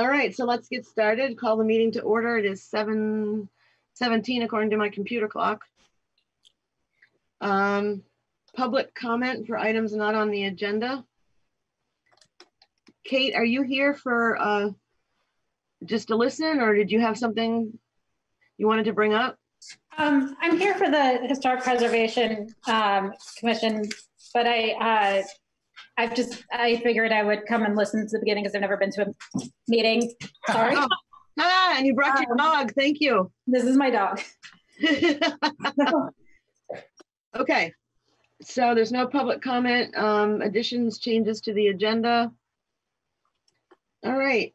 All right, so let's get started. Call the meeting to order. It is seven seventeen according to my computer clock. Um, public comment for items not on the agenda. Kate, are you here for uh just to listen or did you have something you wanted to bring up? Um, I'm here for the Historic Preservation, um, Commission, but I, uh, I've just, I figured I would come and listen to the beginning because I've never been to a meeting. Sorry, Oh. Ah, and you brought your Um, dog. Thank you. this is my dog. Okay, so there's no public comment, um, additions, changes to the agenda. All right,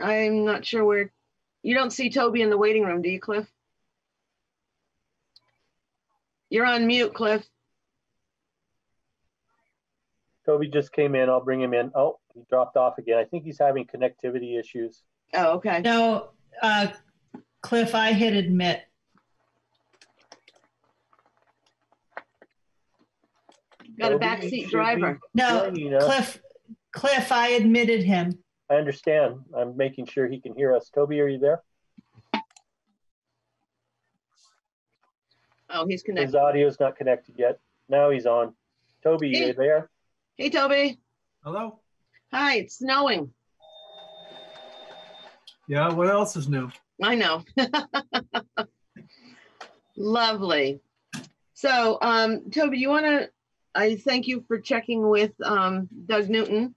I'm not sure where, you don't see Toby in the waiting room, do you, Cliff? You're on mute, Cliff. Toby just came in. I'll bring him in. Oh, he dropped off again. I think he's having connectivity issues. Oh, okay. No, uh, Cliff, I hit admit. Got a Toby backseat should be driver. No, joining us. Cliff, Cliff, I admitted him. I understand. I'm making sure he can hear us. Toby, are you there? Oh, he's connected. His connected. audio's not connected yet. Now he's on. Toby, are you there? Hey, Toby. Hello? Hi, it's snowing. Yeah, what else is new? I know. Lovely. So, um, Toby, you want to, I thank you for checking with, um, Doug Newton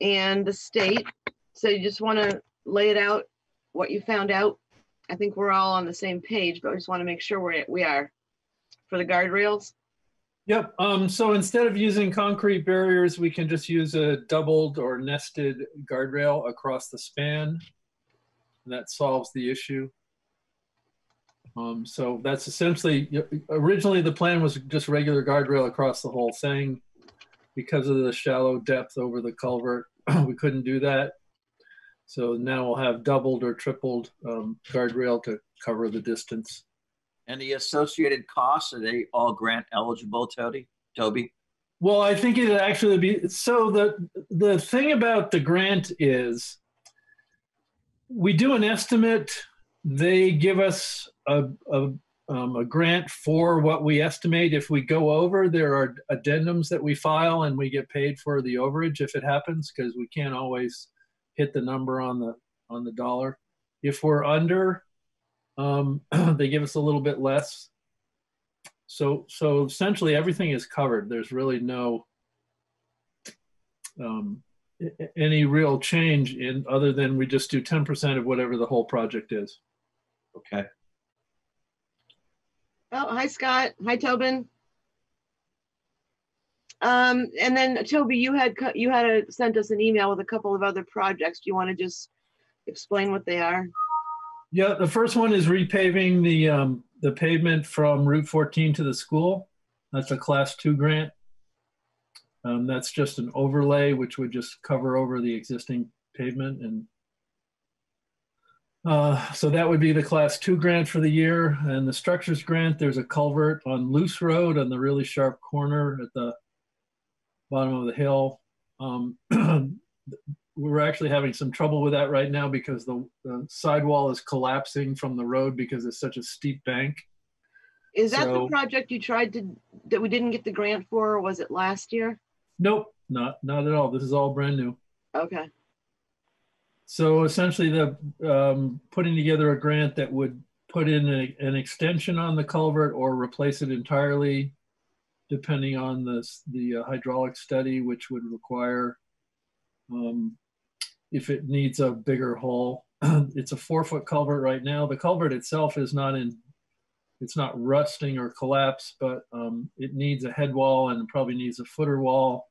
and the state. So you just want to lay it out, what you found out? I think we're all on the same page, but I just want to make sure we're, we are for the guardrails. Yep, um, so instead of using concrete barriers, we can just use a doubled or nested guardrail across the span. And that solves the issue. Um, so that's essentially, originally the plan was just regular guardrail across the whole thing. Because of the shallow depth over the culvert, we couldn't do that. So now we'll have doubled or tripled um, guardrail to cover the distance. And the associated costs, are they all grant eligible, Toby? Toby? Well, I think it'd actually be so the the thing about the grant is we do an estimate. They give us a a, um, a grant for what we estimate. If we go over, there are addendums that we file, and we get paid for the overage if it happens because we can't always hit the number on the on the dollar. If we're under, um, they give us a little bit less. So, so essentially everything is covered. There's really no um, a- a- any real change in other than we just do 10% of whatever the whole project is. Okay. Oh, hi, Scott. Hi, Tobin. Um, and then Toby, you had, you had a- sent us an email with a couple of other projects. Do you want to just explain what they are? Yeah, the first one is repaving the um, the pavement from Route 14 to the school. That's a class two grant. Um, that's just an overlay, which would just cover over the existing pavement and uh, so that would be the class two grant for the year. And the structures grant, there's a culvert on Loose Road on the really sharp corner at the bottom of the hill. Um, we're actually having some trouble with that right now because the, the sidewall is collapsing from the road because it's such a steep bank. Is that the So- project you tried to, that we didn't get the grant for, or was it last year? Nope, not not at all. This is all brand new. Okay, So essentially, the um, putting together a grant that would put in a, an extension on the culvert or replace it entirely, depending on the the uh, hydraulic study, which would require um, if it needs a bigger hole. it's a four foot culvert right now. The culvert itself is not in, it's not rusting or collapsed, but um, it needs a head wall and probably needs a footer wall.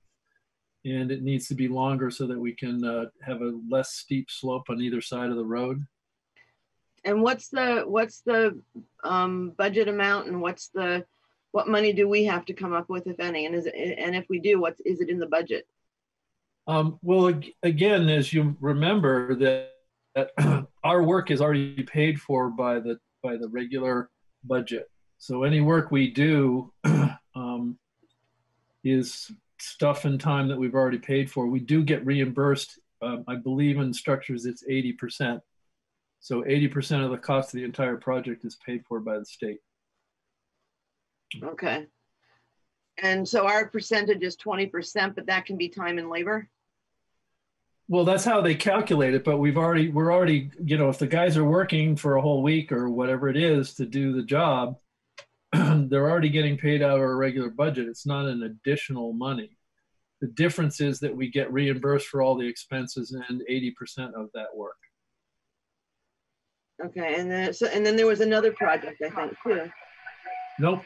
And it needs to be longer so that we can uh, have a less steep slope on either side of the road. and what's the, what's the, um, budget amount and what's the, what money do we have to come up with, if any? And is it, and if we do, what, is is it in the budget? Um, well, again, as you remember that, that our work is already paid for by the by the regular budget. So any work we do um, is stuff and time that we've already paid for. We do get reimbursed um, I believe in structures, it's 80%. So 80% of the cost of the entire project is paid for by the state. Okay. And so our percentage is twenty percent, but that can be time and labor? Well, that's how they calculate it, but we've already, we're already, you know, if the guys are working for a whole week or whatever it is to do the job, they're already getting paid out of our regular budget. It's not an additional money. The difference is that we get reimbursed for all the expenses and 80% of that work. Okay, and then, so, and then there was another project, I think, too. Nope,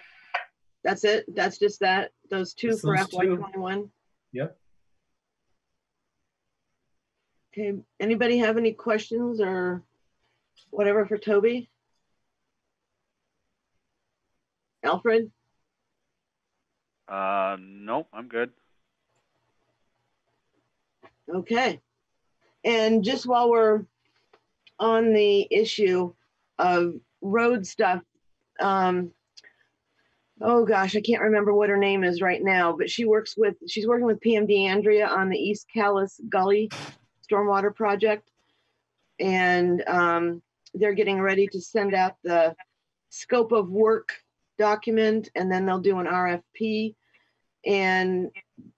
That's it? That's just that, those two Just for those FY two. twenty-one? Yep. Okay, anybody have any questions or whatever for Toby? Alfred? Uh, nope, I'm good. Okay. And just while we're on the issue of road stuff, um, oh gosh, I can't remember what her name is right now, but she works with, she's working with PMD Andrea on the East Calais Gully Stormwater Project. And, um, they're getting ready to send out the scope of work document and then they'll do an RFP. And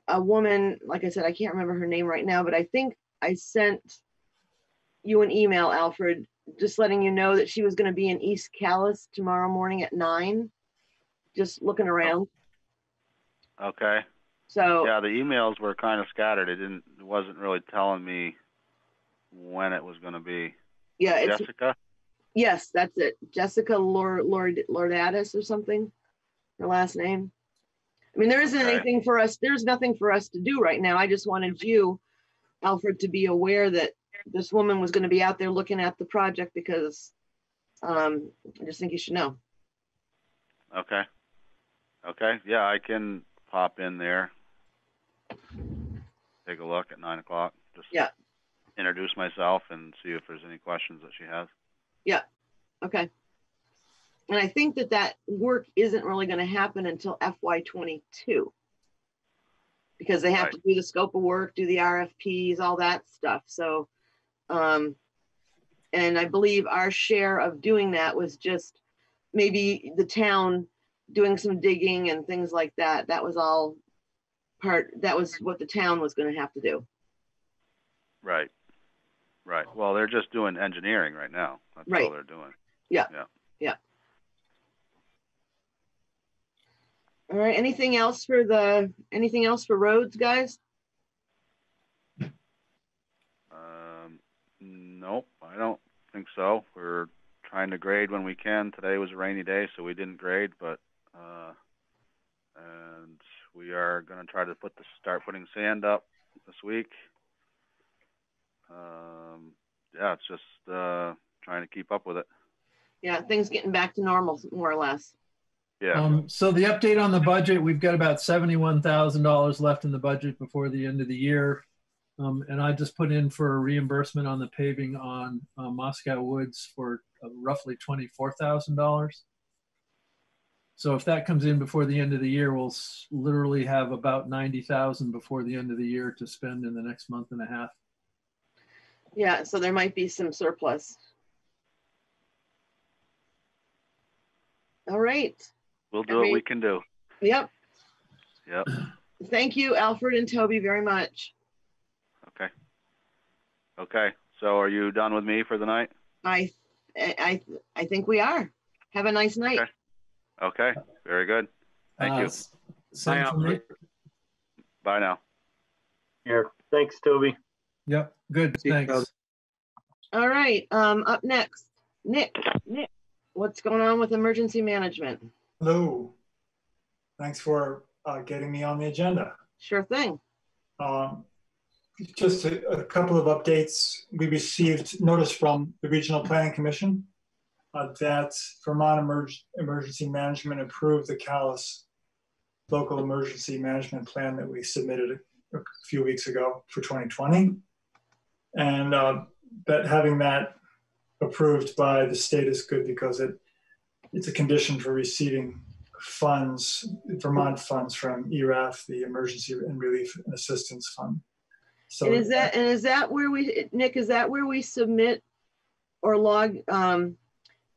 a woman, like I said, I can't remember her name right now, but I think I sent you an email, Alfred, just letting you know that she was gonna be in East Calais tomorrow morning at nine. Just looking around, Okay. So, Yeah, the emails were kind of scattered. It didn't, it wasn't really telling me when it was gonna be. yeah, it's, Jessica? yes, that's it. Jessica Lord, Lord, Lordatus or something, her last name. I mean, there isn't Okay. anything for us, there's nothing for us to do right now. I just wanted you, Alfred, to be aware that this woman was gonna be out there looking at the project because um, I just think you should know. Okay. Okay, yeah, I can pop in there. Take a look at nine o'clock. Just Yeah. Introduce myself and see if there's any questions that she has. Yeah. Okay. And I think that that work isn't really gonna happen until FY twenty-two. Because they have to do the scope of work, do the RFPs, all that stuff, so. Um, and I believe our share of doing that was just maybe the town doing some digging and things like that. That was all part, that was what the town was gonna have to do. Right. Right. Well, they're just doing engineering right now. That's Right. all they're doing. Yeah. Yeah. Yeah. All right, anything else for the, anything else for roads, guys? Um, nope, I don't think so. We're trying to grade when we can. Today was a rainy day, so we didn't grade, but, uh, and we are gonna try to put the, start putting sand up this week. Um, yeah, it's just, uh, trying to keep up with it. Yeah, things getting back to normal, more or less. Yeah, Um, so the update on the budget, we've got about seventy-one thousand dollars left in the budget before the end of the year. Um, and I just put in for a reimbursement on the paving on uh, Moscow Woods for uh, roughly twenty-four thousand dollars. So if that comes in before the end of the year, we'll s- literally have about ninety thousand before the end of the year to spend in the next month and a half. Yeah, so there might be some surplus. All right, we'll do what we can do. yep. Yep, Thank you, Alfred and Toby, very much. okay. Okay, so are you done with me for the night? I, I, I think we are. Have a nice night. Okay. Okay, very good. Thank Uh, you. s- Same Bye, for me. Bye now. Here, thanks, Toby. Yep, good, See thanks. Toby. All right, um, up next, Nick, Nick, what's going on with emergency management? Hello. Thanks for uh, getting me on the agenda. Sure thing. Um, Just a a couple of updates. We received notice from the Regional Planning Commission uh, that Vermont Emerg- Emergency Management approved the Calais Local Emergency Management Plan that we submitted a few weeks ago for 2020. And uh, that having that approved by the state is good because it it's a condition for receiving funds, Vermont funds from ERAF, the Emergency and Relief Assistance Fund. So And is that, and is that where we, Nick, is that where we submit or log, um,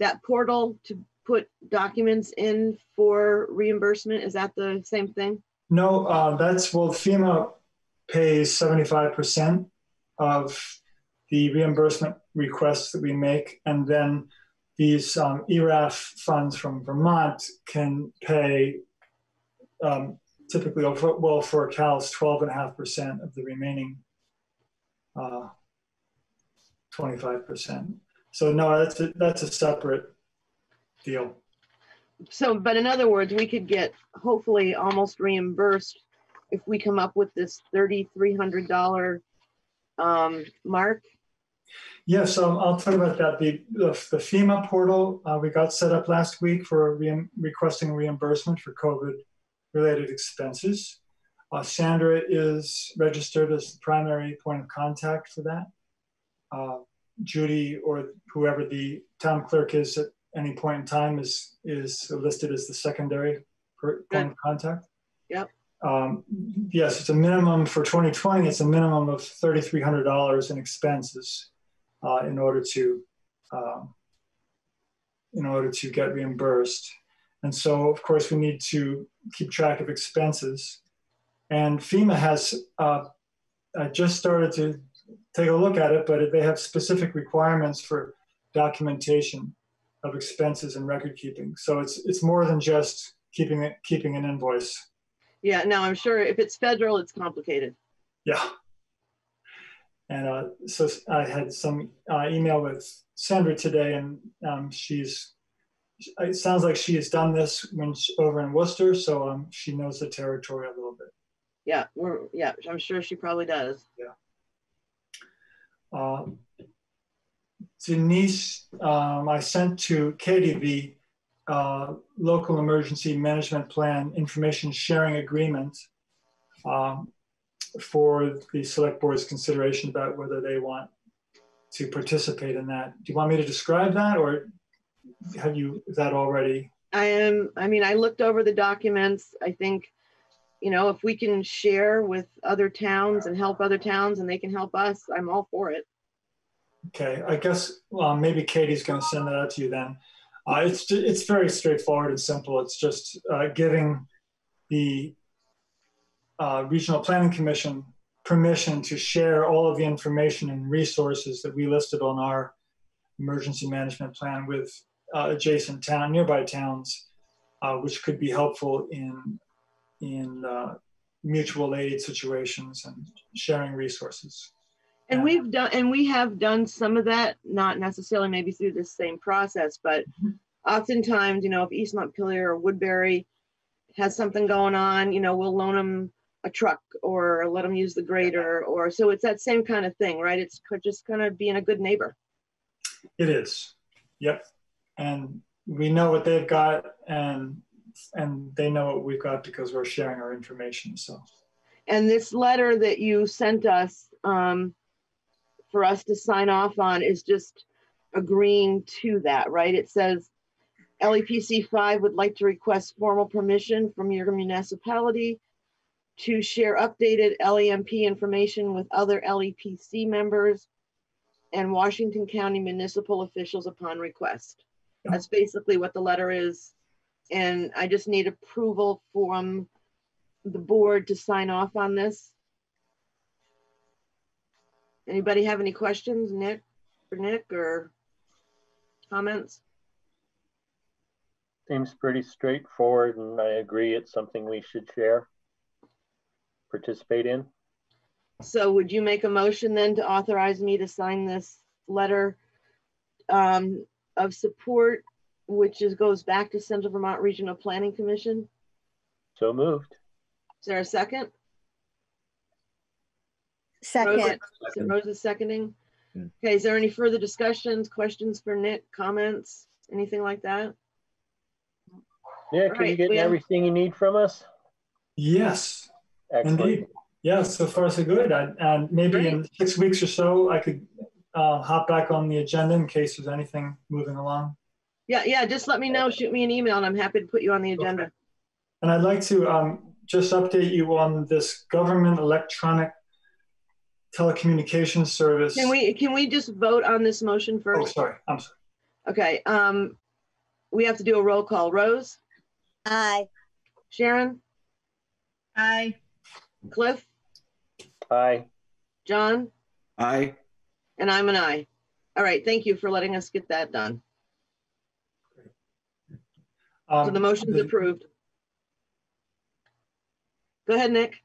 that portal to put documents in for reimbursement? Is that the same thing? No, uh, that's, well, FEMA pays seventy-five percent of the reimbursement requests that we make. And then these um, ERAF funds from Vermont can pay um, typically, over- well, for Cal's twelve and a half percent of the remaining uh, twenty-five percent. So no, that's a, that's a separate deal. So, but in other words, we could get hopefully almost reimbursed if we come up with this thirty-three hundred dollar um, mark. Yes, um, I'll talk about that. The, the the FEMA portal, uh, we got set up last week for reim- requesting reimbursement for COVID-related expenses. Uh, Sandra is registered as the primary point of contact for that. Uh, Judy or whoever the town clerk is at any point in time is, is listed as the secondary per- point of contact. Yep. Um, yes, it's a minimum for 2020, it's a minimum of $3,300 in expenses uh, in order to um, in order to get reimbursed. And so, of course, we need to keep track of expenses. And FEMA has uh, uh, just started to take a look at it, but they have specific requirements for documentation of expenses and record keeping. So it's it's more than just keeping it keeping an invoice. Yeah, now I'm sure if it's federal, it's complicated. Yeah. And uh, so I had some uh, email with Sandra today, and um, she's. It sounds like she has done this when she, over in Worcester, so um, she knows the territory a little bit. Yeah, we're, yeah, I'm sure she probably does. Denise, um, I sent to the uh, local emergency management plan information sharing agreement um, for the select board's consideration about whether they want to participate in that. Do you want me to describe that or have you that already? I am, I mean, I looked over the documents. I think, you know, if we can share with other towns and help other towns and they can help us, I'm all for it. Okay, I guess well, maybe Katie's going to send that out to you then. Uh, it's it's very straightforward and simple. It's just uh, giving the uh, regional planning commission permission to share all of the information and resources that we listed on our emergency management plan with uh, adjacent town, nearby towns, uh, which could be helpful in in uh, mutual aid situations and sharing resources. And we've done, and we have done some of that, not necessarily maybe through the same process, but Mhm. oftentimes, you know, if East Montpelier or Woodbury has something going on, you know, we'll loan them a truck or let them use the grader or, so it's that same kind of thing, right? It's just kind of being a good neighbor. It is. Yep. And we know what they've got and and they know what we've got because we're sharing our information. So And this letter that you sent us, um, for us to sign off on is just agreeing to that, right? It says LEPC five would like to request formal permission from your municipality to share updated LEMP information with other LEPC members and Washington County municipal officials upon request. That's basically what the letter is. And I just need approval from the board to sign off on this. Anybody have any questions, Nick, for Nick or comments? Seems pretty straightforward and I agree it's something we should share, participate in. So would you make a motion then to authorize me to sign this letter um, of support, which is, goes back to Central Vermont Regional Planning Commission? So moved. Is there a second? Second, Rosa- so Rosa's seconding. Hmm. Okay, is there any further discussions, questions for Nick, comments, anything like that? Nick, are you Alright, we getting have- everything you need from us? yes, Excellent. indeed. Yeah, so far so good. And, and maybe in six weeks or so, I could uh, hop back on the agenda in case there's anything moving along. Yeah, yeah, just let me know, shoot me an email and I'm happy to put you on the agenda. And I'd like to um, just update you on this government electronic telecommunications service. Can we, can we just vote on this motion first? Oh, sorry, I'm sorry. Okay, um, we have to do a roll call. Rose, Aye. Sharon, Aye. Cliff, Aye. John, Aye. and I'm an aye. All right, thank you for letting us get that done. So Um, the motion's the- approved. Go ahead, Nick.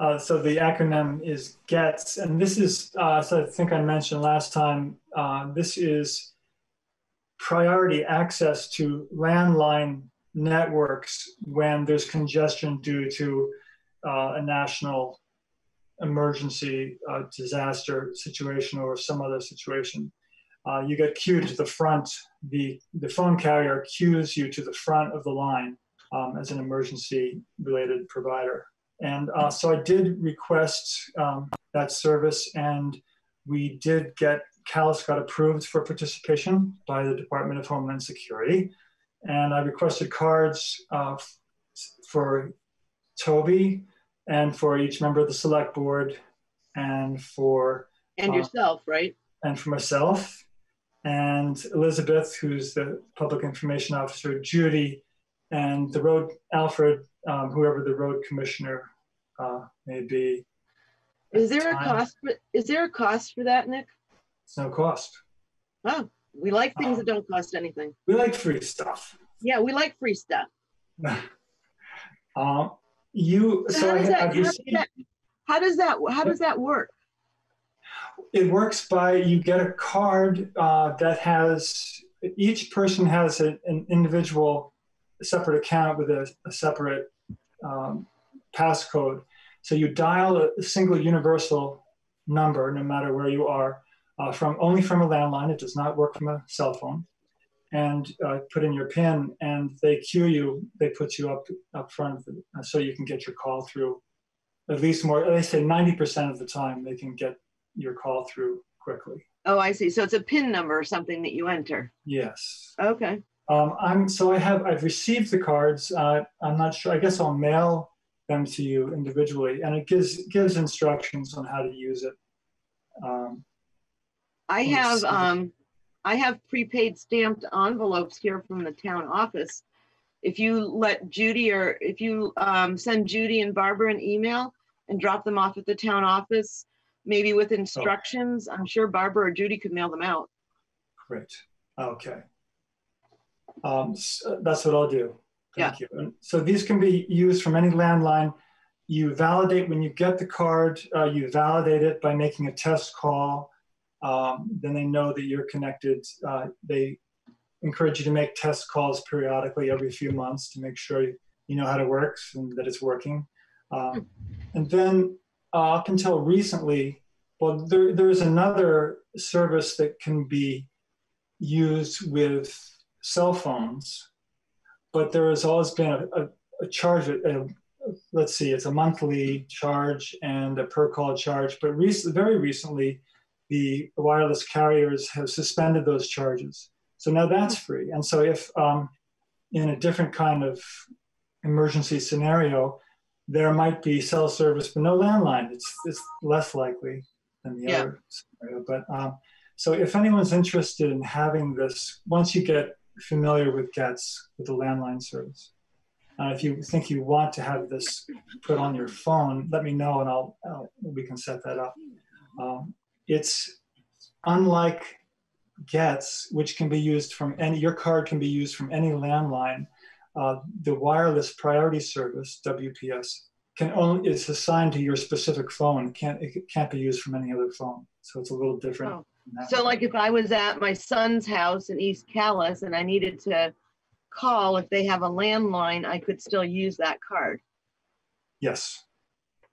Uh, so the acronym is GETS, and this is, uh, so I think I mentioned last time, uh, this is priority access to landline networks when there's congestion due to uh, a national emergency, uh, disaster situation or some other situation. Uh, you get queued to the front, the, the phone carrier queues you to the front of the line um, as an emergency related provider. And uh, so I did request um, that service, and we did get Calais got approved for participation by the Department of Homeland Security. And I requested cards uh, for Toby and for each member of the select board and for And Uh, yourself, right? and for myself and Elizabeth, who's the public information officer, Judy, and the road, Alfred, um, whoever the road commissioner uh, may be. Is there a cost, for- is there a cost for that, Nick? It's no cost. Oh, we like things Um, that don't cost anything. We like free stuff. Yeah, we like free stuff. Um, you, So so how does I've how does that, how does that, how does that work? It works by you get a card uh, that has each person has a, an individual separate account with a, a separate um, passcode. So you dial a, single universal number no matter where you are uh, from only from a landline. It does not work from a cell phone. And uh, put in your pin and they queue you they put you up up front uh, so you can get your call through at least more they say 90% of the time they can get your call through quickly. Oh, I see. So it's a PIN number or something that you enter. Yes. Okay. Um, I'm so I have I've received the cards. Uh, I'm not sure. I guess I'll mail them to you individually, and it gives gives instructions on how to use it. Um, I have, um, I have prepaid stamped envelopes here from the town office. If you let Judy or if you, um, send Judy and Barbara an email and drop them off at the town office, maybe with instructions, I'm sure Barbara or Judy could mail them out. great. Okay. Um, s- that's what I'll do. Thank you. And so these can be used from any landline. You validate when you get the card. Uh, you validate it by making a test call. Um, then they know that you're connected. Uh, they encourage you to make test calls periodically every few months to make sure you, you know how it works and that it's working. Um, and then uh, up until recently, well, there, there's another service that can be used with cell phones, but there has always been a, a, a charge. A, let's see, it's a monthly charge and a per call charge. But rec- very recently, the wireless carriers have suspended those charges. So now that's free. And so if um, in a different kind of emergency scenario, there might be cell service but no landline. It's, it's less likely than the Yeah. other scenario. But um, so if anyone's interested in having this, once you get familiar with GETS, with the landline service, uh, if you think you want to have this put on your phone, let me know and I'll, I'll we can set that up. Um, it's unlike GETS, which can be used from any, your card can be used from any landline. Uh, the wireless priority service, WPS, can only, it's assigned to your specific phone. It can't, it can't be used from any other phone. So it's a little different. Oh. So like if I was at my son's house in East Calais and I needed to call, if they have a landline, I could still use that card. Yes.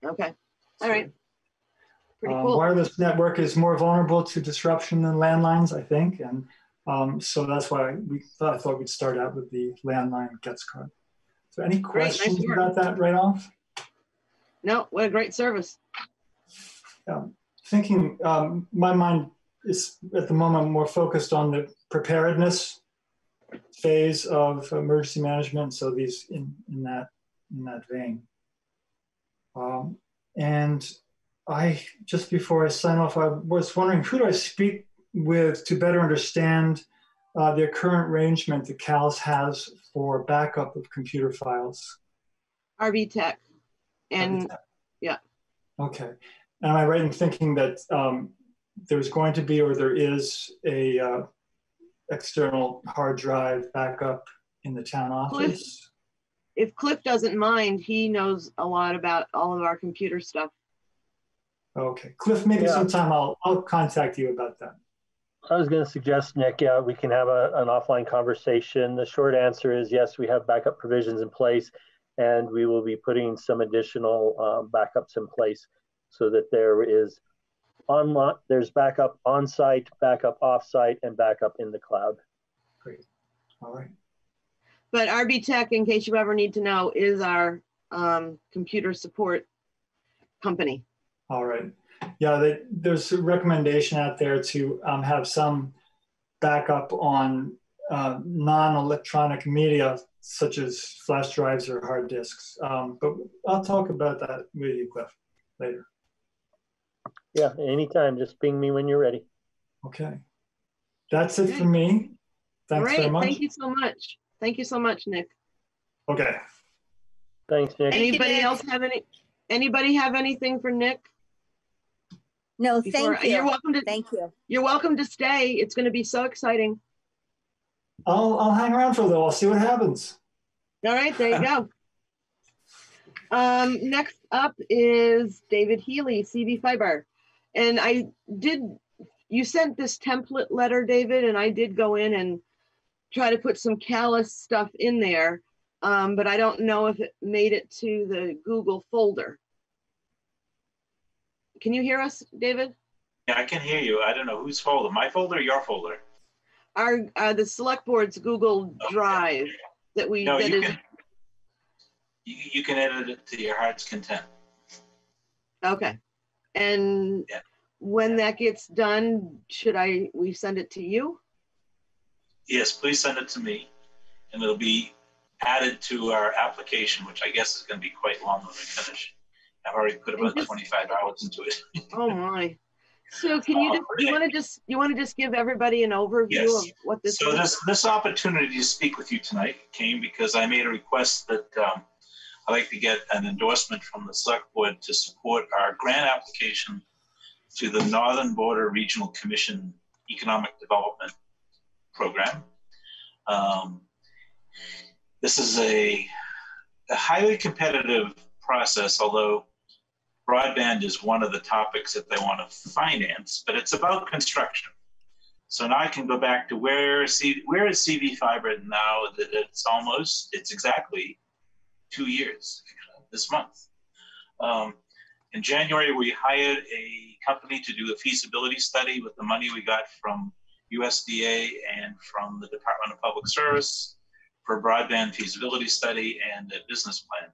Okay, all right. Pretty Um, cool. Wireless network is more vulnerable to disruption than landlines, I think. And um, so that's why we thought, I thought we'd start out with the landline gets card. So any Great, nice questions about that right off? No, what a great service. um, thinking, um, my mind is at the moment more focused on the preparedness phase of emergency management. So these in, in that in that vein. Um, and I, just before I sign off, I was wondering who do I speak with to better understand uh, their current arrangement that Calais has for backup of computer files? RB Tech. And yeah. Okay. Am I right in thinking that um, there's going to be or there is a uh, external hard drive backup in the town office? if Cliff doesn't mind, he knows a lot about all of our computer stuff. Okay, Cliff, maybe Yeah. sometime I'll, I'll contact you about that. I was going to suggest, Nick, yeah, we can have a, an offline conversation. The short answer is yes, we have backup provisions in place, and we will be putting some additional uh, backups in place so that there is online, there's backup on site, backup off site, and backup in the cloud. Great. All right. But RB Tech, in case you ever need to know, is our um, computer support company. All right. Yeah, they, there's a recommendation out there to um, have some backup on uh, non-electronic media such as flash drives or hard disks. Um, but I'll talk about that with you, Cliff, later. Yeah, anytime. Just ping me when you're ready. Okay. That's it for me. Thanks Great, very much. thank you so much. Thank you so much, Nick. Okay. Thanks, Nick. Thank you, Anybody Nick. else have any, anybody have anything for Nick? No, Before- thank you. You're you. welcome to, Thank you. you're welcome to stay. It's gonna be so exciting. I'll, I'll hang around for a little. I'll see what happens. All right, there you go. Um, next up is David Healy, CV Fiber. And I did, you sent this template letter, David, and I did go in and try to put some Calais stuff in there. Um, but I don't know if it made it to the Google folder. Can you hear us, David? Yeah, I can hear you. I don't know whose folder, my folder or your folder? Our, uh, the select board's Google Drive that we, No, that you is, can, you, you can edit it to your heart's content. okay. And Yeah. when that gets done, should I, we send it to you? Yes, please send it to me and it'll be added to our application, which I guess is gonna be quite long when we finish. I've already put about just- twenty-five hours into it. Oh my. So can you Oh, just, you want to just, you want to just give everybody an overview Yes. of what this So is? this, this opportunity to speak with you tonight came because I made a request that um, I'd like to get an endorsement from the select board to support our grant application to the Northern Border Regional Commission Economic Development Program. Um, This is a a highly competitive process, although broadband is one of the topics that they want to finance, but it's about construction. So now I can go back to where C, where is CV fiber now that it's almost, it's exactly two years this month. Um, in January, we hired a company to do a feasibility study with the money we got from USDA and from the Department of Public Service for broadband feasibility study and a business plan.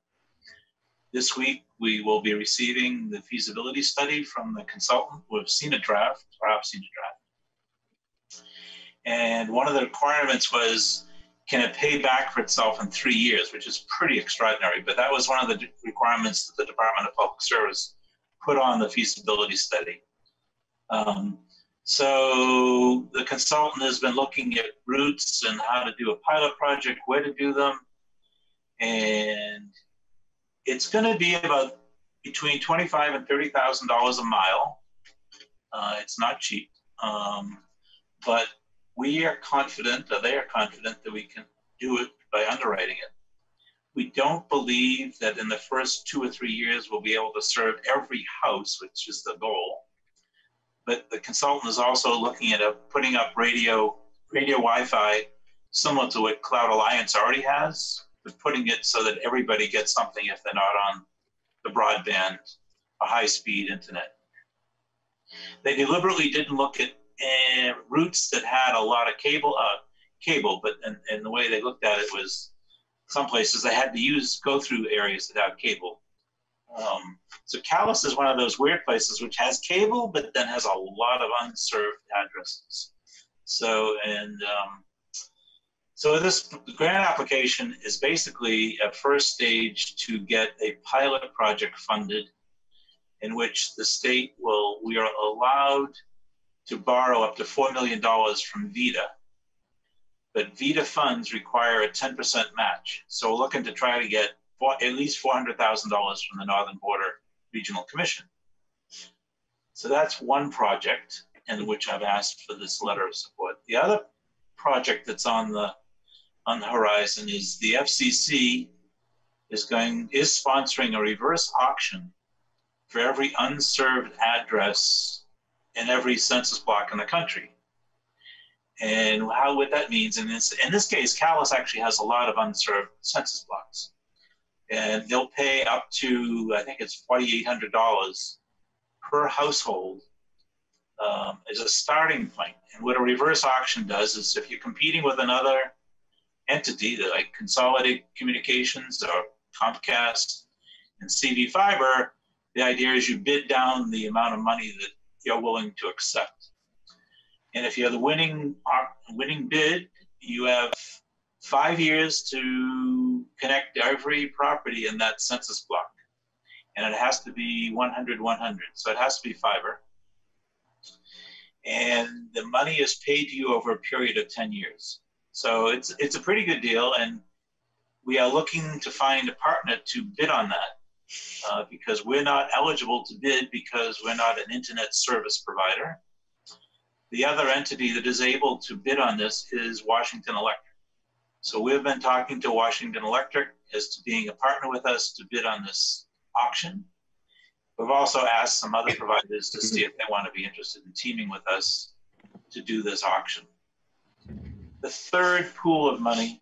This week, we will be receiving the feasibility study from the consultant. We've seen a draft, or I've seen a draft. And one of the requirements was, can it pay back for itself in three years, which is pretty extraordinary. But that was one of the requirements that the Department of Public Service put on the feasibility study. Um, so the consultant has been looking at routes and how to do a pilot project, where to do them. And it's going to be about between twenty-five and thirty thousand dollars a mile. Uh, it's not cheap, um, but we are confident, or they are confident, that we can do it by underwriting it. We don't believe that in the first two or three years we'll be able to serve every house, which is the goal. But the consultant is also looking at uh, putting up radio radio Wi-Fi, similar to what Cloud Alliance already has, but putting it so that everybody gets something if they're not on the broadband, a high-speed internet. They deliberately didn't look at uh, routes that had a lot of cable, uh, cable, but and, and the way they looked at it was some places they had to use go through areas that cable. Um, so Calais is one of those weird places which has cable, but then has a lot of unserved addresses. So and um, so this grant application is basically a first stage to get a pilot project funded in which the state will, we are allowed to borrow up to $4 million from VITA. But VITA funds require a 10% match. So we're looking to try to get four, at least $400,000 from the Northern Border Regional Commission. So that's one project in which I've asked for this letter of support. The other project that's on the on the horizon is the FCC is going is sponsoring a reverse auction for every unserved address in every census block in the country. And how what that means in this in this case, Calais actually has a lot of unserved census blocks, and they'll pay up to I think it's forty eight hundred dollars per household um, as a starting point. And what a reverse auction does is if you're competing with another entity like Consolidated Communications or Comcast and CV Fiber, the idea is you bid down the amount of money that you're willing to accept. And if you're the winning winning bid, you have five years to connect every property in that census block. And it has to be 100 100. So it has to be fiber. And the money is paid to you over a period of 10 years. So it's, it's a pretty good deal. And we are looking to find a partner to bid on that uh, because we're not eligible to bid because we're not an internet service provider. The other entity that is able to bid on this is Washington Electric. So we've been talking to Washington Electric as to being a partner with us to bid on this auction. We've also asked some other providers to see if they want to be interested in teaming with us to do this auction. The third pool of money,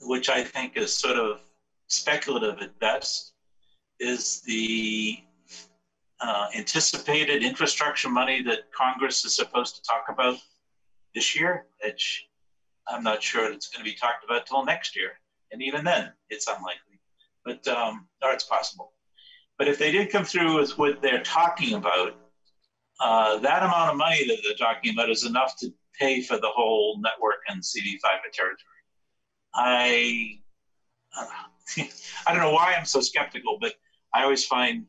which I think is sort of speculative at best, is the uh, anticipated infrastructure money that Congress is supposed to talk about this year, which I'm not sure it's going to be talked about till next year. And even then, it's unlikely, but um, or it's possible. But if they did come through with what they're talking about, uh, that amount of money that they're talking about is enough to pay for the whole network and CV fiber territory. I, uh, I don't know why I'm so skeptical, but I always find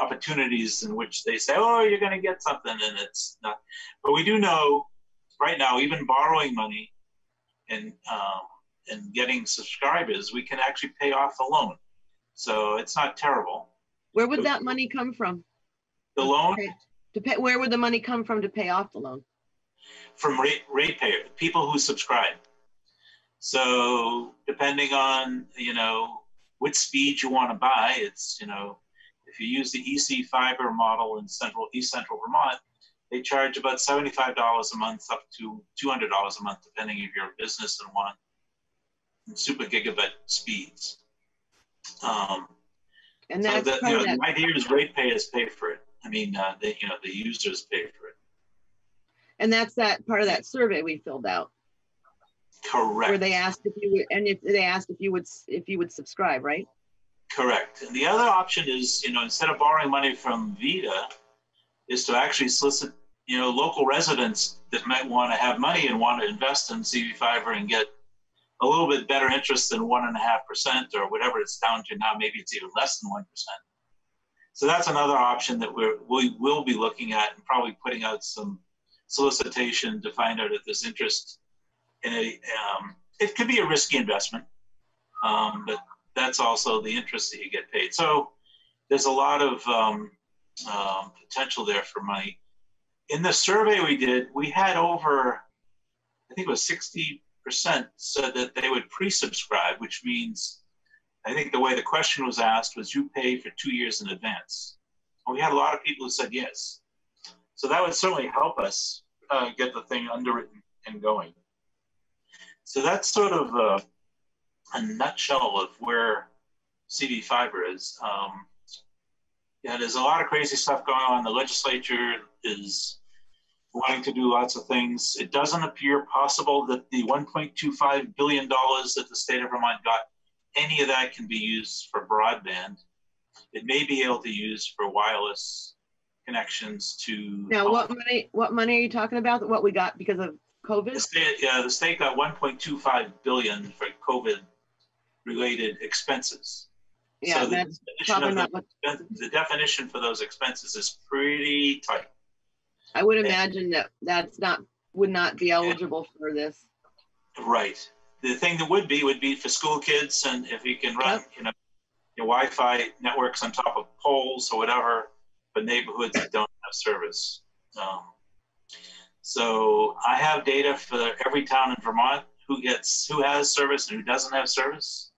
opportunities in which they say, "Oh, you're going to get something," and it's not. But we do know right now, even borrowing money and um, and getting subscribers, we can actually pay off the loan. So it's not terrible. Where would that money come from? The loan. To pay, where would the money come from to pay off the loan? From rate ratepayer, people who subscribe. So depending on you know which speed you want to buy, it's you know if you use the EC fiber model in central East Central Vermont, they charge about seventy-five dollars a month up to two hundred dollars a month, depending if you're a business and want super gigabit speeds. Um, And so the, you know, that. the idea is ratepayers pay for it. I mean, uh, they, you know, the users pay for it. And that's that part of that survey we filled out Correct. where they asked if you would, and if they asked if you would, if you would subscribe, right? Correct. And the other option is, you know, instead of borrowing money from Vita, is to actually solicit, you know, local residents that might want to have money and want to invest in CV fiber and get a little bit better interest than one and a half percent or whatever it's down to now. Maybe it's even less than one percent. So that's another option that we're, we will be looking at and probably putting out some solicitation to find out if there's interest in a. Um, it could be a risky investment, um, but that's also the interest that you get paid. So there's a lot of um, um, potential there for money. In the survey we did, we had over, I think it was 60% said that they would pre-subscribe, which means, I think the way the question was asked was you pay for two years in advance. And we had a lot of people who said yes. So that would certainly help us uh, get the thing underwritten and going. So that's sort of uh, a nutshell of where CV fiber is. Um, yeah, there's a lot of crazy stuff going on. The legislature is wanting to do lots of things. It doesn't appear possible that the 1.25 billion dollars that the state of Vermont got, any of that can be used for broadband. It may be able to use for wireless connections to. Now, what money, what money are you talking about? What we got because of The COVID? state, yeah, the state got 1.25 billion for COVID related expenses. Yeah, So the that's definition probably not what, the- The definition for those expenses is pretty tight. I would imagine that that's not, would not be eligible for this. Right. The thing that would be, would be for school kids and if you can run, you know, your Wi-Fi networks on top of poles or whatever, but neighborhoods that don't have service. Um, So I have data for every town in Vermont, who gets, who has service and who doesn't have service.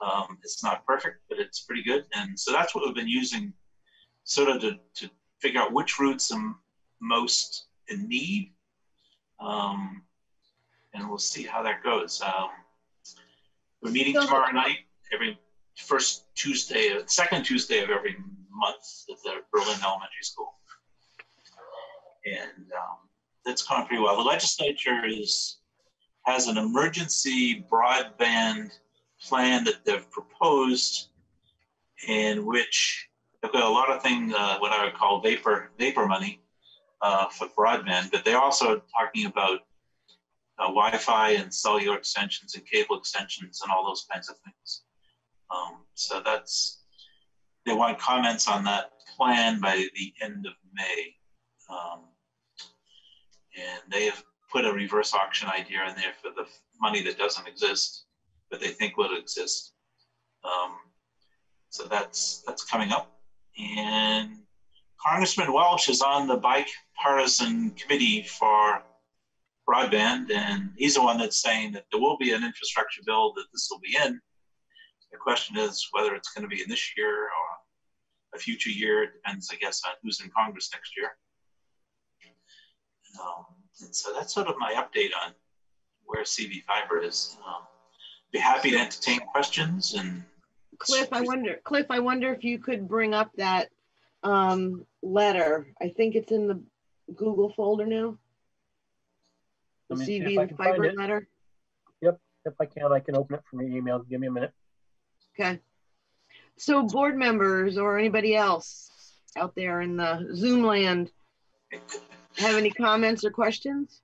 Um, It's not perfect, but it's pretty good. And so that's what we've been using sort of to, to figure out which routes are most in need. Um, and we'll see how that goes. Um, we're meeting tomorrow night, every first Tuesday, second Tuesday of every month at the Berlin Elementary School. And um, that's going pretty well. The legislature is has an emergency broadband plan that they've proposed, in which they've got a lot of things, uh, what I would call vapor vapor money uh, for broadband, but they're also talking about uh, Wi-Fi and cellular extensions and cable extensions and all those kinds of things. Um, so that's they want comments on that plan by the end of May, um, and they have put a reverse auction idea in there for the money that doesn't exist, but they think will exist. Um, so that's that's coming up, and Congressman Welch is on the bipartisan committee for broadband, and he's the one that's saying that there will be an infrastructure bill that this will be in. The question is whether it's going to be in this year a future year. It depends, I guess, on who's in Congress next year. Um, and so that's sort of my update on where CV fiber is. Um, be happy to entertain questions and Cliff, I wonder, Cliff, I wonder if you could bring up that um, letter. I think it's in the Google folder now. The Let me see if I CV fiber letter. Yep, If I can, I can open it from your email. Give me a minute. Okay. So board members or anybody else out there in the Zoom land have any comments or questions?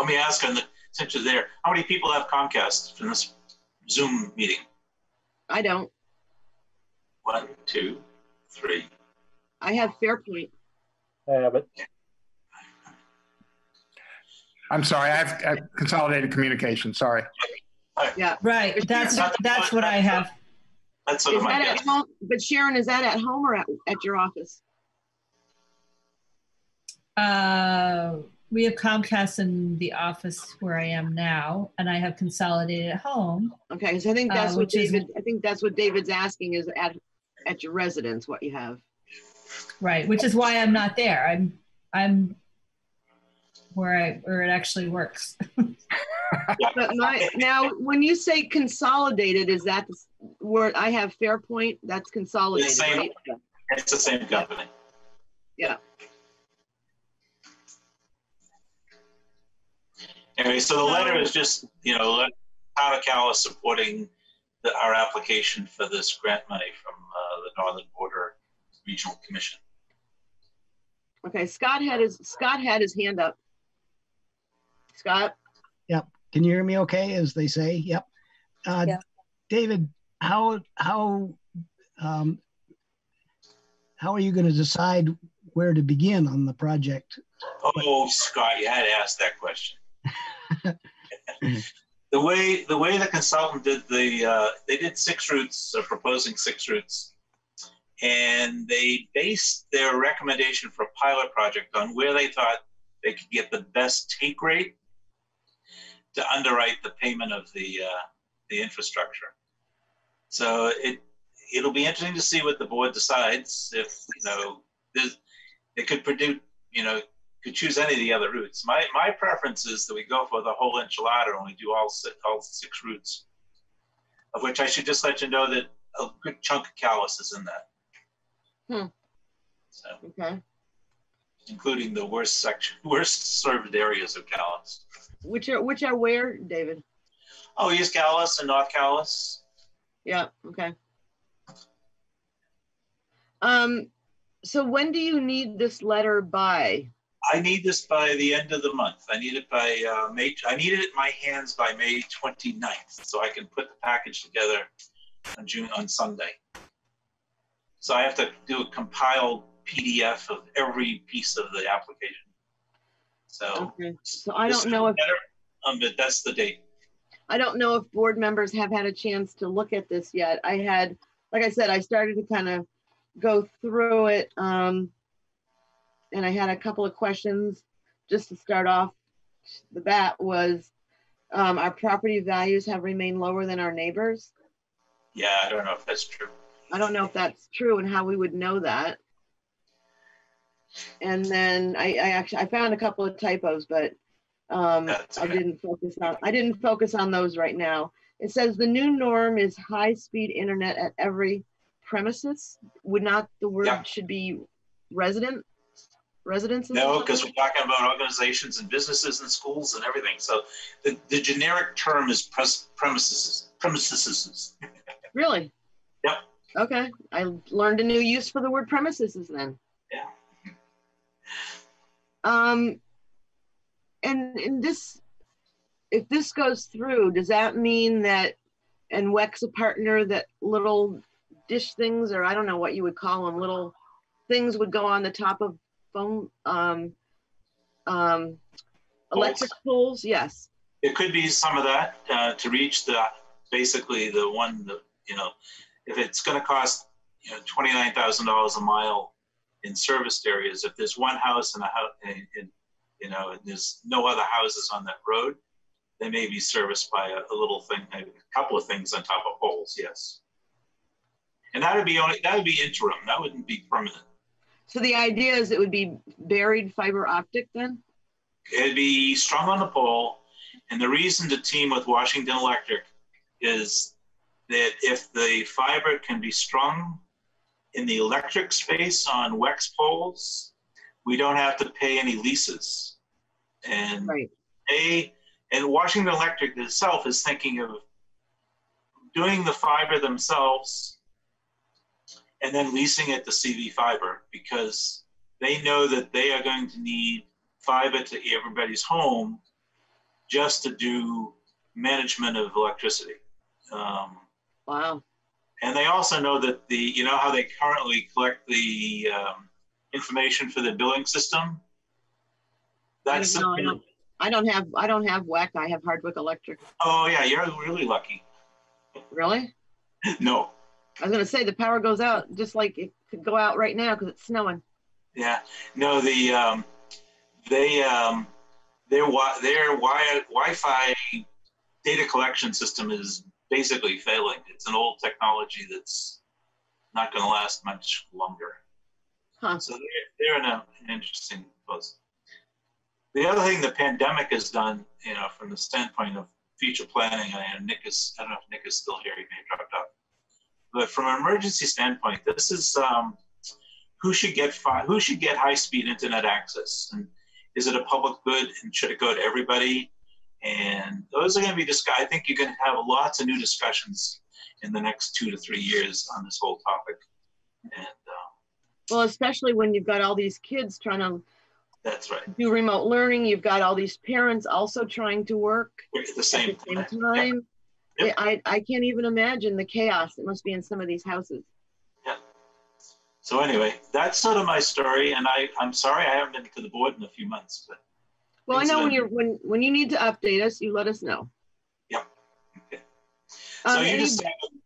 let me ask on the, since you're there, how many people have Comcast in this Zoom meeting? I don't. One, two, three. I have Fairpoint. I have it. I'm sorry, I have uh, consolidated communication, sorry. Yeah. Right, that's, that's what I have. That's sort Is of my that at home? But Sharon, is that at home or at, at your office? Uh, we have Comcast in the office where I am now, and I have Consolidated at home. Okay, so I think Uh, that's what which is- David, I think that's what David's asking is at, at your residence, what you have. Right, which is why I'm not there. I'm, I'm where I, where it actually works. But my, now, when you say consolidated, is that the where I have Fairpoint? That's consolidated, same. right? It's the same company. Yeah. Anyway, so the letter is just, you know, of Calais supporting the, our application for this grant money from uh, the Northern Border Regional Commission. Okay, Scott had his, Scott had his hand up. Scott? Yep. Can you hear me okay, as they say? Yep. Uh, Yeah. David, how, how, um, how are you going to decide where to begin on the project? Oh, Scott, you had to ask that question. The way, the way the consultant did the, uh, they did six routes, uh, proposing six routes. And they based their recommendation for a pilot project on where they thought they could get the best take rate to underwrite the payment of the, uh, the infrastructure. So it, it'll be interesting to see what the board decides if, you know, there's, it could produce, you know, could choose any of the other routes. My, my preference is that we go for the whole enchilada and we do all six, all six routes. Of which I should just let you know that a good chunk of Calais is in that. Hmm. So, Okay, including the worst section, worst served areas of Calais. Which are, which are where, David? Oh, East Calais and North Calais. Yeah, okay. Um, so when do you need this letter by? I need this by the end of the month. I need it by uh, May. I need it in my hands by May 29th, so I can put the package together on June on Sunday. So I have to do a compiled PDF of every piece of the application. So Okay, so I don't know if, um, but that's the date. I don't know if board members have had a chance to look at this yet. I had, like I said, I started to kind of go through it. Um, and I had a couple of questions just to start off. The bat was, um, our property values have remained lower than our neighbors. Yeah, I don't know if that's true. I don't know if that's true and how we would know that. And then I, I actually, I found a couple of typos, but um, I didn't focus on, I didn't focus on those right now. It says the new norm is high-speed internet at every premises. Would not the word Yeah. should be resident, residences? No, because we're talking about organizations and businesses and schools and everything. So the, the generic term is pres- premises, premises. Really? Yep. Okay, I learned a new use for the word premises then. Um, and, and this, if this goes through, does that mean that, and WEC's a partner, that little dish things, or I don't know what you would call them, little things would go on the top of phone, um, um, electric poles? Yes. It could be some of that uh, to reach the, basically the one, that you know, if it's going to cost, you know, $29,000 a mile in serviced areas, if there's one house and a house, in, you know, and there's no other houses on that road, they may be serviced by a, a little thing, maybe a couple of things on top of poles, yes. And that would be only, that would be interim. That wouldn't be permanent. So the idea is it would be buried fiber optic then? It'd be strung on the pole. And the reason to team with Washington Electric is that if the fiber can be strung in the electric space on WEC's poles, we don't have to pay any leases. And Right. they, and Washington Electric itself is thinking of doing the fiber themselves and then leasing it to CV Fiber because they know that they are going to need fiber to everybody's home just to do management of electricity. Um, Wow. And they also know that the, you know how they currently collect the um, information for the billing system? I That's don't know, I don't- have, I don't have WEC, I have Hardwick Electric. oh yeah, you're really lucky. Really? No, I was gonna say the power goes out just like it could go out right now because it's snowing. yeah, no, the um, they um, their wi- their wi- Wi-Fi data collection system is basically failing. It's an old technology that's not going to last much longer. Huh. So they're, they're in a, an interesting place. The other thing the pandemic has done, you know, from the standpoint of future planning, and Nick is, I don't know if Nick is still here, he may have dropped out. But from an emergency standpoint, this is um, who should get fi- who should get high speed internet access, and is it a public good, and should it go to everybody? And those are going to be discussed. I think you're going to have lots of new discussions in the next two to three years on this whole topic. And uh, Well, especially when you've got all these kids trying to that's right. do remote learning, you've got all these parents also trying to work At the at the same same time. time. Yep. I, I can't even imagine the chaos that must be in some of these houses. Yeah. So anyway, that's sort of my story. And I, I'm sorry I haven't been to the board in a few months, but Well, I know when you're, when, when you need to update us, you let us know. Yep. Okay. Um, so you just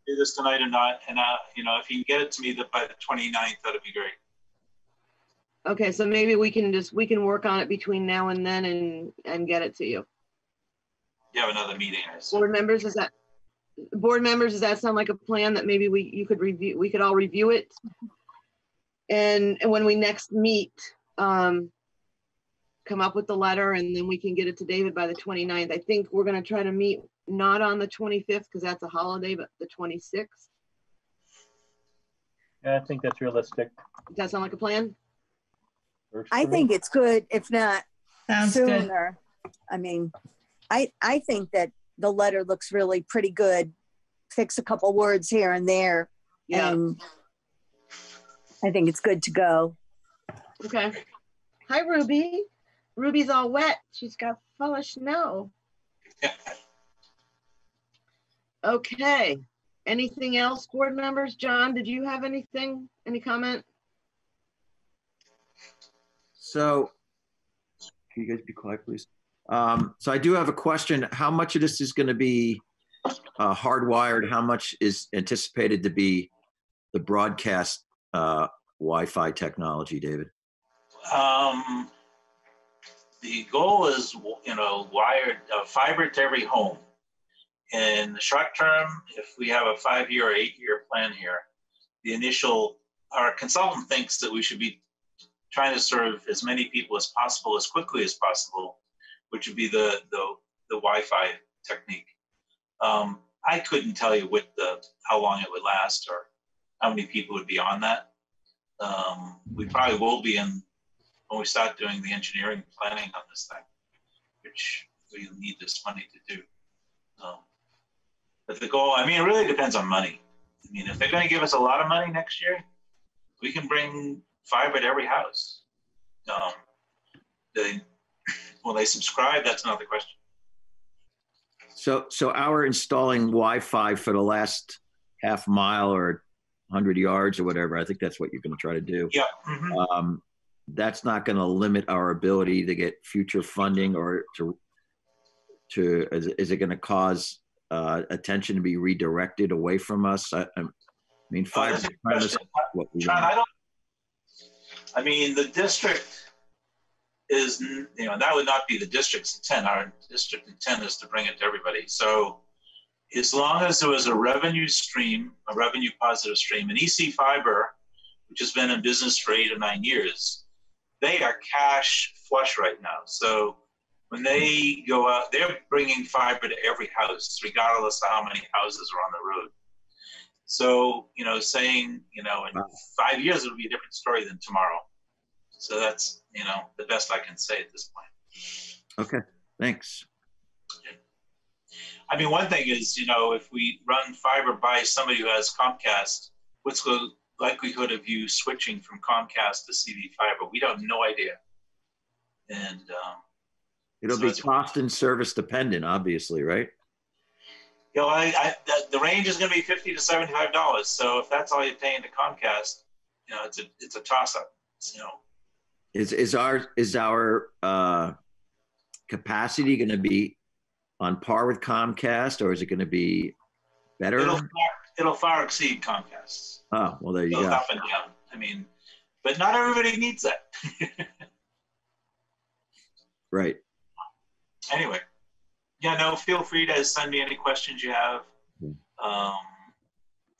do this tonight or not. And, uh, you know, if you can get it to me that by the 29th, that'd be great. Okay, so maybe we can just, we can work on it between now and then and, and get it to you. You have another meeting. Board members, is that, board members, does that sound like a plan that maybe we, you could review, we could all review it? And, and when we next meet, um, come up with the letter and then we can get it to David by the 29th. I think we're gonna try to meet not on the twenty-fifth, because that's a holiday, but the twenty-sixth. Yeah, I think that's realistic. Does that sound like a plan? Works I for me. think it's good, if not Sounds good. sooner. I mean, I, I think that the letter looks really pretty good. Fix a couple words here and there. Yeah, And I think it's good to go. okay. Hi, Ruby. Ruby's all wet. She's got full of snow. Okay. Anything else, board members? John, did you have anything? Any comment? So, can you guys be quiet, please? Um, so I do have a question. How much of this is going to be uh, hardwired? How much is anticipated to be the broadcast uh, Wi-Fi technology, David? Um, the goal is, you know, wired uh, fiber to every home. In the short term, if we have a five-year or eight-year plan here, the initial, our consultant thinks that we should be trying to serve as many people as possible as quickly as possible, which would be the the, the Wi-Fi technique. Um, I couldn't tell you what the how long it would last or how many people would be on that. Um, we probably will be in when we start doing the engineering planning on this thing, which we need this money to do. Um, but the goal, I mean, it really depends on money. I mean, if they're going to give us a lot of money next year, we can bring fiber to every house. Um, they, will they subscribe? That's another question. So, so our installing Wi-Fi for the last half mile or 100 yards or whatever, I think that's what you're going to try to do. Yeah. mhm. Um, that's not going to limit our ability to get future funding or to, to, is, is it going to cause uh, attention to be redirected away from us? I, I mean, Oh, fiber. that's a good fiber's question. what we John, want. I don't. I mean, the district is, you know, that would not be the district's intent. Our district intent is to bring it to everybody. So as long as there was a revenue stream, a revenue positive stream, and EC Fiber, which has been in business for eight or nine years, they are cash flush right now. So when they go out, they're bringing fiber to every house, regardless of how many houses are on the road. So, you know, saying, you know, in five years, it'll be a different story than tomorrow. So that's, you know, the best I can say at this point. Okay, thanks. I mean, one thing is, you know, if we run fiber by somebody who has Comcast, what's the likelihood of you switching from Comcast to CV fiber? We don't have no idea. And um, It'll So be cost and service dependent, obviously, right? you know, I, I the, the range is going to be fifty to seventy-five dollars. So if that's all you're paying to Comcast, you know, it's a it's a toss-up. You know, Is is our is our uh, capacity going to be on par with Comcast, or is it going to be better? it'll far, it'll far exceed Comcast. Oh, well, there you go. up and down. I mean, but not everybody needs that. Right. anyway, yeah, no, feel free to send me any questions you have. Um,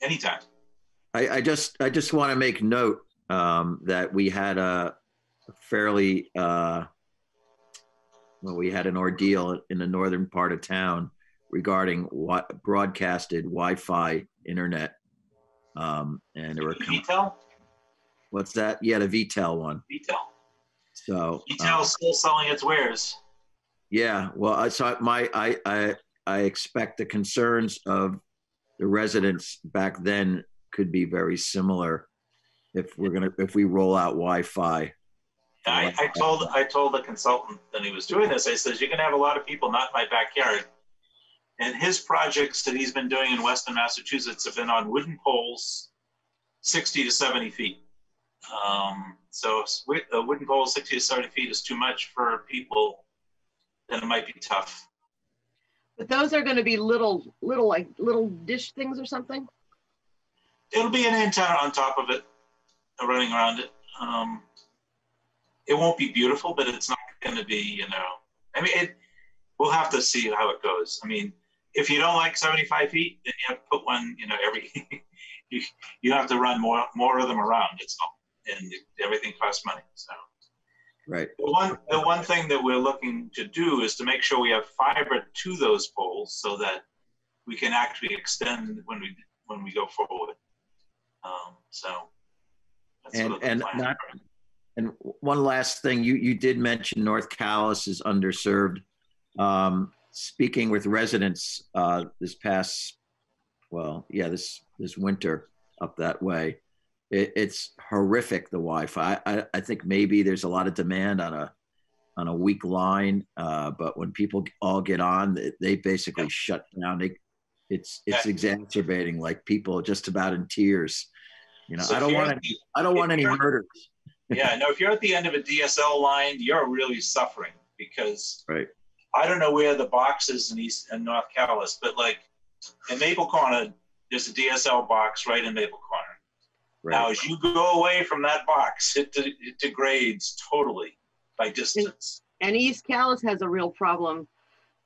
anytime. I, I just I just want to make note um, that we had a fairly uh, well, we had an ordeal in the northern part of town regarding what broadcasted Wi-Fi internet, um, and there were VTEL, what's that? Yeah, the VTEL one. VTEL. So VTEL is still selling its wares. Yeah, well, I saw my I I I expect the concerns of the residents back then could be very similar if we're gonna if we roll out Wi-Fi. I, I told I told the consultant that he was doing this. I says you're gonna have a lot of people not in my backyard. And his projects that he's been doing in Western Massachusetts have been on wooden poles, 60 to 70 feet. Um, so a wooden pole 60 to 70 feet is too much for people, then it might be tough. But those are gonna be little, little, like, little dish things or something? It'll be an antenna on top of it, uh, running around it. Um, it won't be beautiful, but it's not going to be, you know. I mean, it. We'll have to see how it goes. I mean, if you don't like 75 feet, then you have to put one, you know, every. you you have to run more more of them around. It's all, and everything costs money. So Right. the one the one thing that we're looking to do is to make sure we have fiber to those poles so that we can actually extend when we when we go forward. Um, so that's And sort of the and plan. not and one last thing, you you did mention North Calais is underserved. Um, speaking with residents uh, this past, well, yeah, this this winter up that way, it, it's horrific the Wi-Fi. I, I think maybe there's a lot of demand on a on a weak line, uh, but when people all get on, they, they basically shut down. They, it's it's Yeah. exacerbating. Like people just about in tears. You know, So I don't want any, I don't want any murders. Yeah, no, if you're at the end of a DSL line, you're really suffering because Right. I don't know where the box is in East and North Calais, but like in Maple Corner, there's a DSL box right in Maple Corner. Now, as you go away from that box, it, de- it degrades totally by distance. And East Calais has a real problem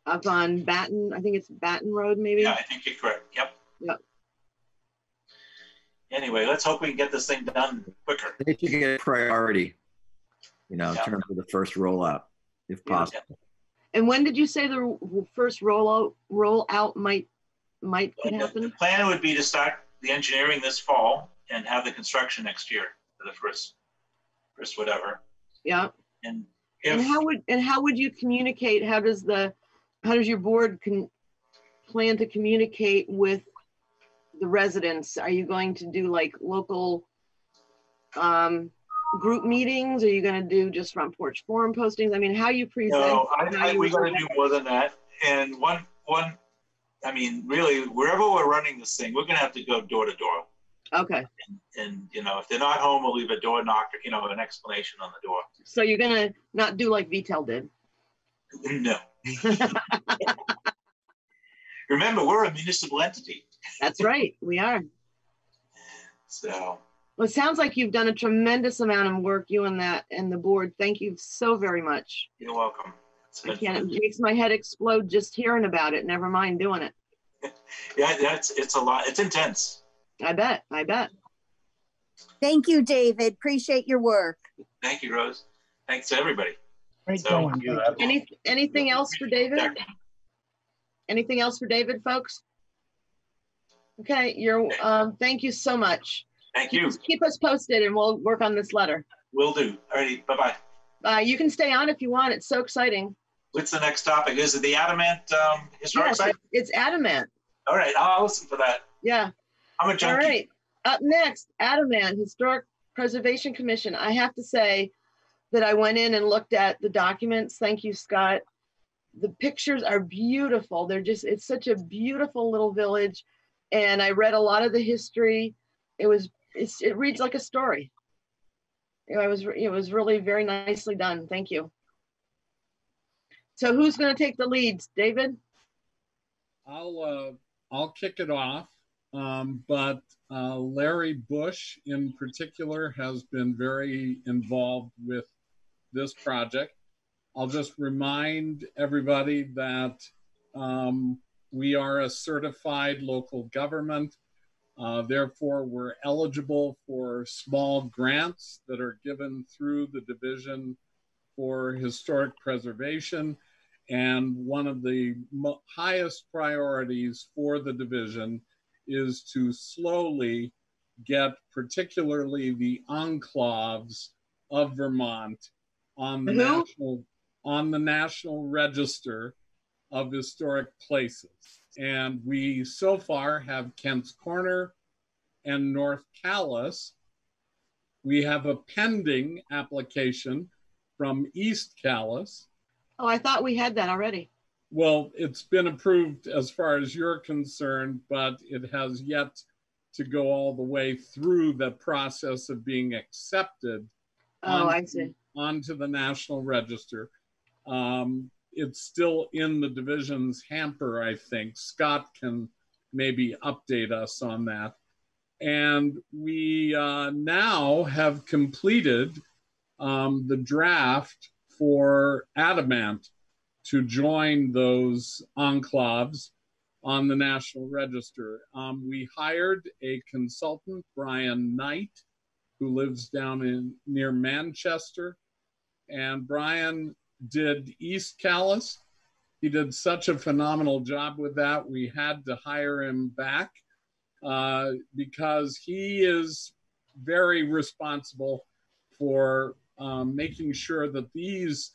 up on Batten, I think it's Batten Road, maybe? Yeah, I think you're correct. Yep. Yep. Anyway, let's hope we can get this thing done quicker. They should get priority. You know, in Yeah. terms of the first rollout, if Yeah. And when did you say the first rollout, rollout might, might could happen? The plan would be to start the engineering this fall and have the construction next year for the first, first whatever. Yeah. And And how would, and how would you communicate? How does the, how does your board can plan to communicate with the residents? Are you going to do like local um, group meetings? Are you gonna do just front porch forum postings? I mean, how you present? no, I, I, you we gotta do more than that. And one, one, I mean, really, wherever we're running this thing, we're gonna have to go door to door. Okay, And, you know, if they're not home, we'll leave a door knocker, you know, an explanation on the door. so you're gonna not do like VTEL did? No. Remember, we're a municipal entity, That's right, we are. so. Well, it sounds like you've done a tremendous amount of work, you and that, and the board. Thank you so very much. You're welcome. I can't, it makes my head explode just hearing about it, never mind doing it. Yeah, that's, it's a lot, it's intense. I bet, I bet. Thank you, David. Appreciate your work. Thank you, Rose. Thanks to everybody. Great So- going. You you. Any, anything else for David? Anything else for David, folks? Okay, you're, um, thank you so much. Thank you. Just Keep us posted and we'll work on this letter. Will do. Alrighty, bye-bye. Uh, you can stay on if you want. It's so exciting. What's the next topic? Is it the Adamant um, Historic Yes, Site? it's adamant. All right, I'll listen for that. Yeah. I'm a All junkie. right. Up next, Adamant Historic Preservation Commission. I have to say that I went in and looked at the documents. Thank you, Scott. The pictures are beautiful. They're just, it's such a beautiful little village. And I read a lot of the history. It was, it's, it reads like a story. It was, it was really very nicely done. Thank you. So who's going to take the leads? David? I'll uh, I'll kick it off. Um, but uh, Larry Bush, in particular, has been very involved with this project. I'll just remind everybody that um, we are a certified local government. Uh, therefore, we're eligible for small grants that are given through the Division for Historic Preservation. And one of the mo- highest priorities for the division is to slowly get particularly the enclaves of Vermont on the Who? national on the national register of historic places. And we so far have Kent's Corner and North Calais. We have a pending application from East Calais. Oh, I thought we had that already. Well, it's been approved as far as you're concerned, but it has yet to go all the way through the process of being accepted Oh, I onto- see. onto the National Register. Um, it's still in the division's hamper, I think. Scott can maybe update us on that. And we uh, now have completed um, the draft for Adamant to join those enclaves on the National Register. Um, we hired a consultant, Brian Knight, who lives down in near Manchester. And Brian did East Calais. He did such a phenomenal job with that. We had to hire him back uh, because he is very responsible for um, making sure that these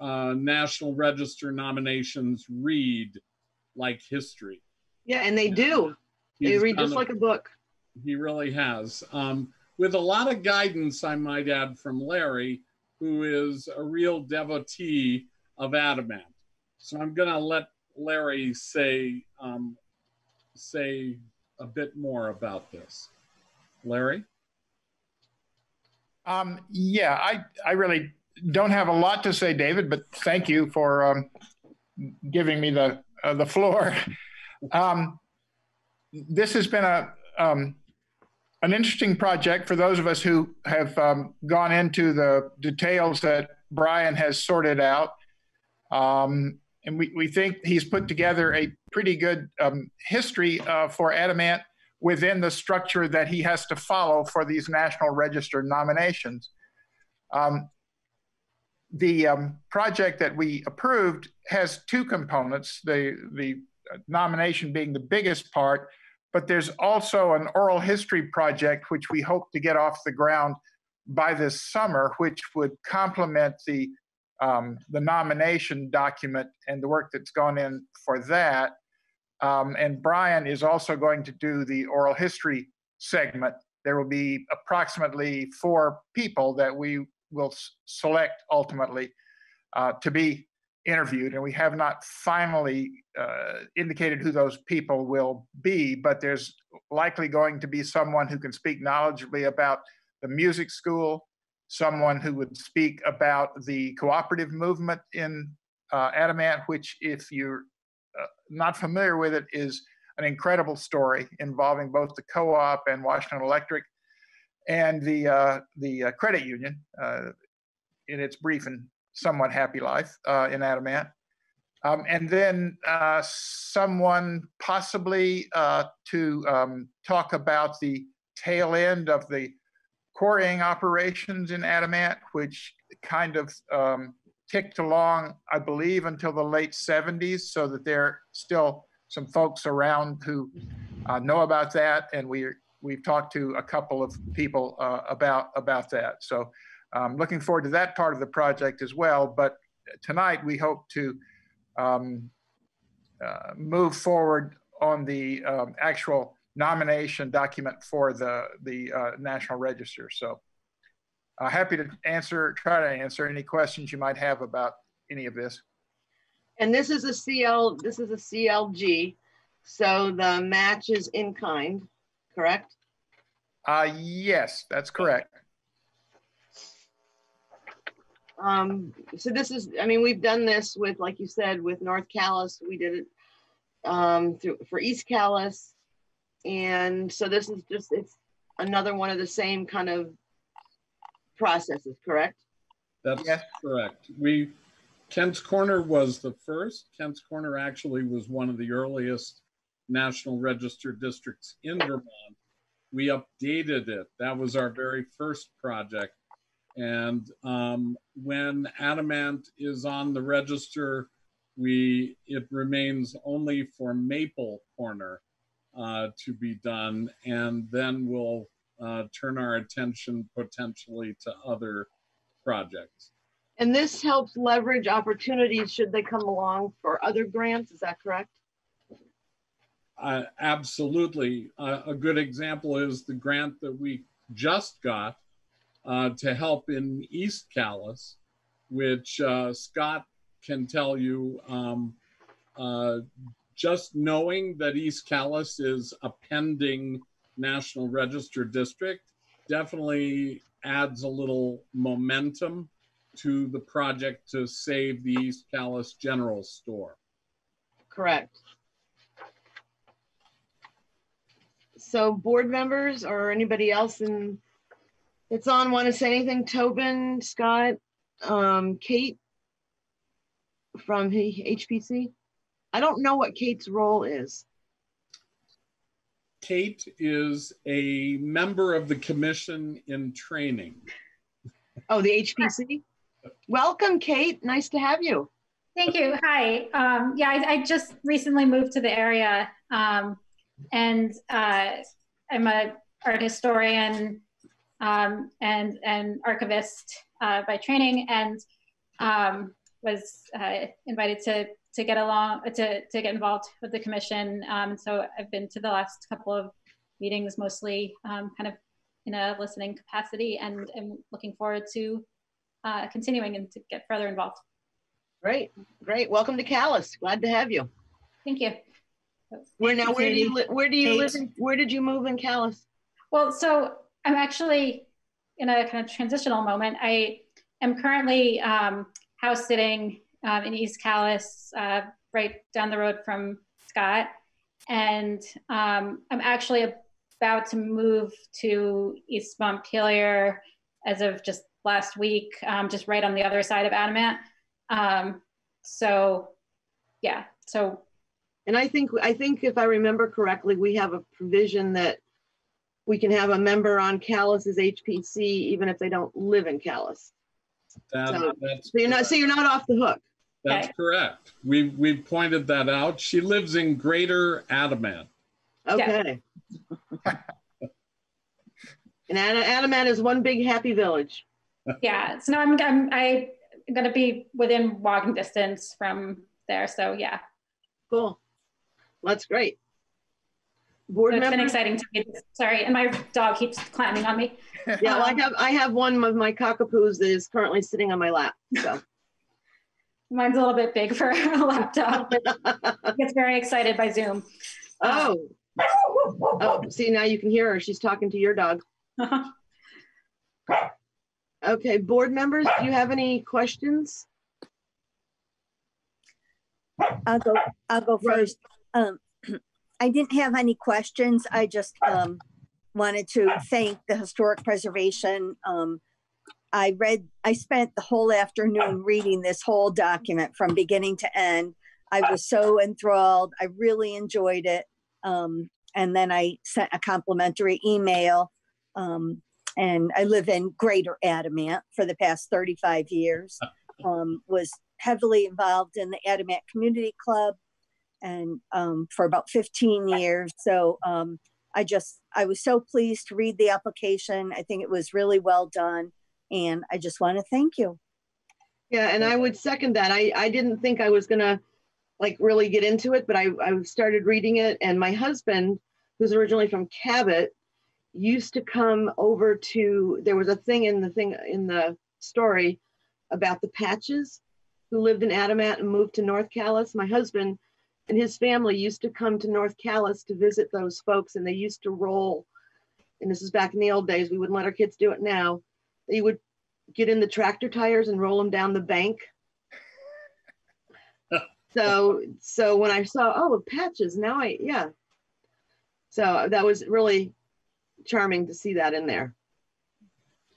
uh, National Register nominations read like history. Yeah, and they do. They read just a- like a book. he really has. Um, with a lot of guidance, I might add, from Larry, who is a real devotee of Adamant. So I'm going to let Larry say um, say a bit more about this. Larry? Um, yeah, I, I really don't have a lot to say, David, but thank you for um, giving me the, uh, the floor. Um, this has been a, um, an interesting project for those of us who have um, gone into the details that Brian has sorted out. Um, and we, we think he's put together a pretty good um, history uh, for Adamant within the structure that he has to follow for these National Register nominations. Um, the um, project that we approved has two components, the, the nomination being the biggest part, but there's also an oral history project which we hope to get off the ground by this summer, which would complement the um, the nomination document and the work that's gone in for that. Um, and Brian is also going to do the oral history segment. There will be approximately four people that we will select ultimately uh, to be interviewed. And we have not finally uh, indicated who those people will be, but there's likely going to be someone who can speak knowledgeably about the music school, someone who would speak about the cooperative movement in uh, Adamant, which, if you're uh, not familiar with it, is an incredible story involving both the co-op and Washington Electric and the uh, the uh, credit union uh, in its brief and somewhat happy life uh, in Adamant. Um, and then someone possibly to um, talk about the tail end of the quarrying operations in Adamant, which kind of um, ticked along, I believe, until the late 70s, so that there are still some folks around who uh, know about that, and we we've talked to a couple of people uh, about about that. So, um, looking forward to that part of the project as well. But tonight we hope to um, uh, move forward on the um, actual nomination document for the, the uh, National Register. So uh, happy to answer, try to answer any questions you might have about any of this. And this is a CL, this is a CLG. So the match is in kind, correct? Uh, yes, that's correct. Um, so this is, I mean, we've done this with, like you said, with North Calais. We did it um, through, for East Calais. And so this is just, it's another one of the same kind of processes, correct? That's correct. We, Kent's Corner was the first. Kent's Corner actually was one of the earliest National Register districts in Vermont. We updated it. That was our very first project. And um, when Adamant is on the register, we it remains only for Maple Corner uh, to be done, and then we'll uh, turn our attention potentially to other projects. And this helps leverage opportunities should they come along for other grants, is that correct? Uh, absolutely. Uh, a good example is the grant that we just got uh, to help in East Calais, which uh, Scott can tell you um, uh, just knowing that East Calais is a pending National Register district definitely adds a little momentum to the project to save the East Calais General Store. Correct. So board members or anybody else in that's on want to say anything? Tobin, Scott, um, Kate from HPC? I don't know what Kate's role is. Kate is a member of the commission in training. Oh, the HPC? Welcome, Kate. Nice to have you. Thank you. Hi. Um, yeah, I, I, just recently moved to the area, um, and uh, I'm a art historian um, and an archivist uh, by training, and um, was uh, invited to to get along to to get involved with the commission. Um, so I've been to the last couple of meetings, mostly um, kind of in a listening capacity and I'm looking forward to uh, continuing and to get further involved. Great, great. Welcome to Calais. Glad to have you. Thank you. Where now? Where do you where do you live? In, where did you move in Calais? Well, so I'm actually in a kind of transitional moment. I am currently um, house sitting um, in East Calais, uh, right down the road from Scott. And um, I'm actually about to move to East Montpelier as of just last week, um, just right on the other side of Adamant. Um, so, yeah, so And I think I think if I remember correctly, we have a provision that we can have a member on Calais's HPC even if they don't live in Calais. That, So, so you're not so you're not off the hook. That's correct. We we pointed that out. She lives in Greater Adamant. Okay. and Ad- Adamant is one big happy village. yeah, so no, I'm, I'm, I'm gonna be within walking distance from there. So yeah. Cool. That's great. Board So it's been exciting to me. Sorry, and my dog keeps climbing on me. Yeah, well, I have I have one of my cockapoos that is currently sitting on my lap. So Mine's a little bit big for a laptop. Gets very excited by Zoom. oh. Oh, see now you can hear her. She's talking to your dog. Okay, board members, do you have any questions? I'll go, I'll go first. Um, I didn't have any questions. I just, um, wanted to thank the Historic Preservation. Um, I read, I spent the whole afternoon reading this whole document from beginning to end. I was so enthralled. I really enjoyed it. Um, and then I sent a complimentary email. Um, and I live in Greater Adamant for the past 35 years. Um, was heavily involved in the Adamant Community Club and um, for about 15 years. So um, I just, I was so pleased to read the application. I think it was really well done. And I just want to thank you. Yeah, and I would second that. I, I didn't think I was gonna like really get into it, but I, I started reading it and my husband, who's originally from Cabot, used to come over to, there was a thing in the thing, in the story about the Patches who lived in Adamant and moved to North Calais. My husband and his family used to come to North Calais to visit those folks and they used to roll. And this is back in the old days. We wouldn't let our kids do it now. They would get in the tractor tires and roll them down the bank. so so when I saw oh patches now I yeah. So that was really charming to see that in there.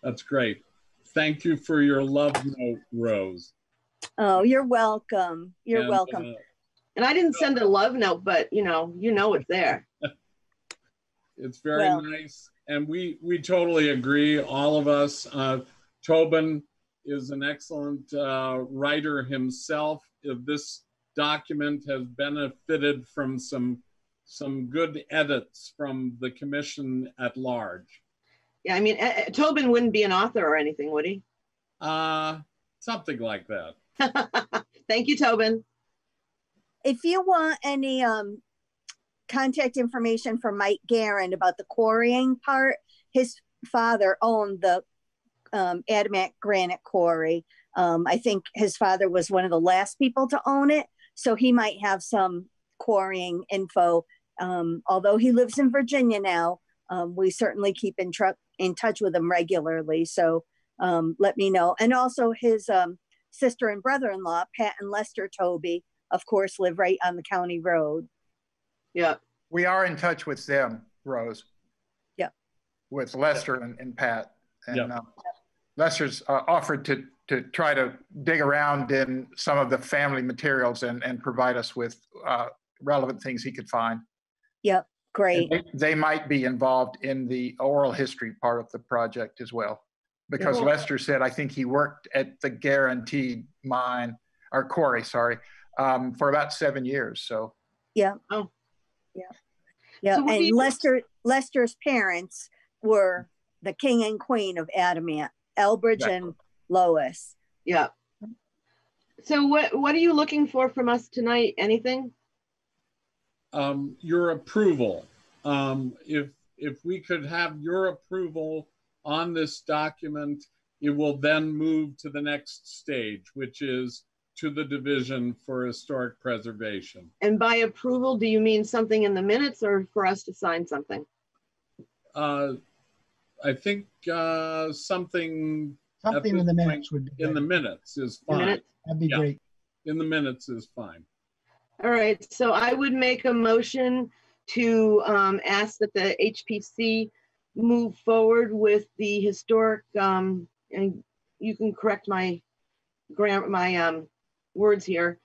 That's great. Thank you for your love note, Rose. Oh, you're welcome. You're And, welcome. uh, And I didn't send a love note, but you know, you know it's there. It's very Well- nice, and we we totally agree. All of us. Uh, Tobin is an excellent uh, writer himself. If this document has benefited from some some good edits from the commission at large. Yeah, I mean uh, uh, Tobin wouldn't be an author or anything, would he? Uh, something like that. Thank you, Tobin. If you want any um, contact information from Mike Guerin about the quarrying part, his father owned the um, Granite Quarry. Um, I think his father was one of the last people to own it, so he might have some quarrying info. Um, although he lives in Virginia now, um, we certainly keep in, tr- in touch with him regularly. So um, let me know. And also his um, sister and brother-in-law, Pat and Lester Toby, of course, live right on the county road. Yeah. We are in touch with them, Rose. Yeah. With Lester and, and Pat. And Yeah. uh, Lester's uh, offered to, to try to dig around in some of the family materials and, and provide us with uh, relevant things he could find. Yep, great. They, they might be involved in the oral history part of the project as well. Because Cool. Lester said, I think he worked at the guaranteed mine, or quarry, sorry, um, for about seven years. So Yeah. Oh. Yeah. Yeah. So and you- Lester Lester's parents were the king and queen of Adamant, Elbridge and Lois. Yeah. So what what are you looking for from us tonight? Anything? um, your approval. Um, if if we could have your approval on this document, it will then move to the next stage, which is to the Division for Historic Preservation. And by approval, do you mean something in the minutes or for us to sign something? Uh, I think uh, something Something in the point minutes would be in the minutes is fine. minutes? That'd be Yeah. great. In the minutes is fine. All right, so I would make a motion to um, ask that the HPC move forward with the historic, um, and you can correct my grammar, my um, words here.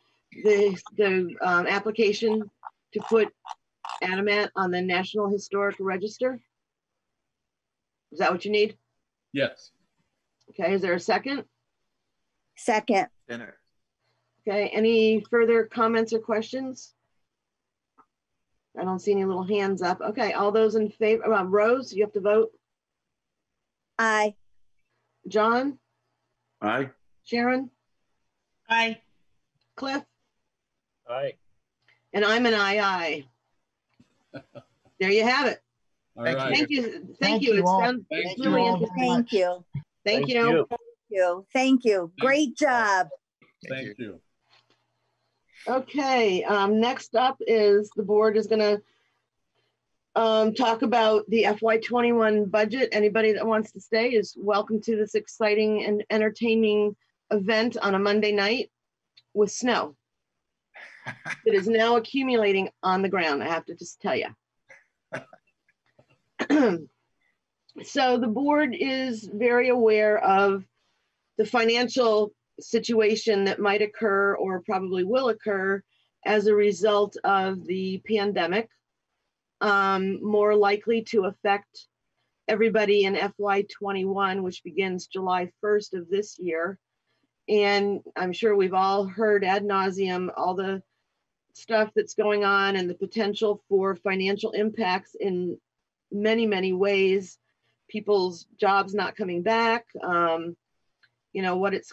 The, the um, application to put Adamant on the National Historic Register. Is that what you need? Yes. Okay, is there a second? Second, Dinner. Okay, any further comments or questions? I don't see any little hands up. Okay, all those in favor, uh, Rose, you have to vote. aye. John, Aye. Sharon, Aye. Cliff, Aye. and I'm an aye aye. There you have it. All Thank right. You, thank Thank you. you all. Thank Thank you you really all interesting. very Thank you. Thank you. Thank you. Thank you. Great job. Thank you. Okay, um, next up is the board is gonna um, talk about the FY twenty-one budget. Anybody that wants to stay is welcome to this exciting and entertaining event on a Monday night with snow. that is now accumulating on the ground, I have to just tell you. So the board is very aware of the financial situation that might occur or probably will occur as a result of the pandemic. Um, more likely to affect everybody in FY twenty-one, which begins July first of this year. And I'm sure we've all heard ad nauseum all the stuff that's going on and the potential for financial impacts in many, many ways. People's jobs not coming back, um, you know, what it's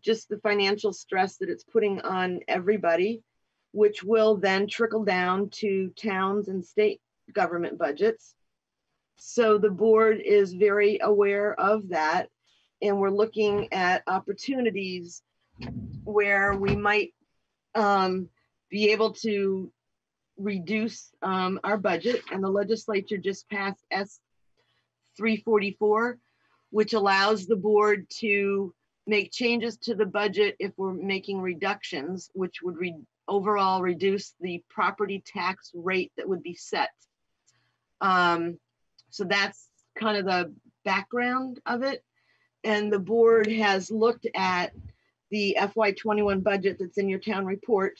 just the financial stress that it's putting on everybody, which will then trickle down to towns and state government budgets. So the board is very aware of that. And we're looking at opportunities where we might um, be able to reduce um, our budget. And the legislature just passed S 344, which allows the board to make changes to the budget if we're making reductions, which would re- overall reduce the property tax rate that would be set. Um, so that's kind of the background of it. And the board has looked at the FY21 budget that's in your town report.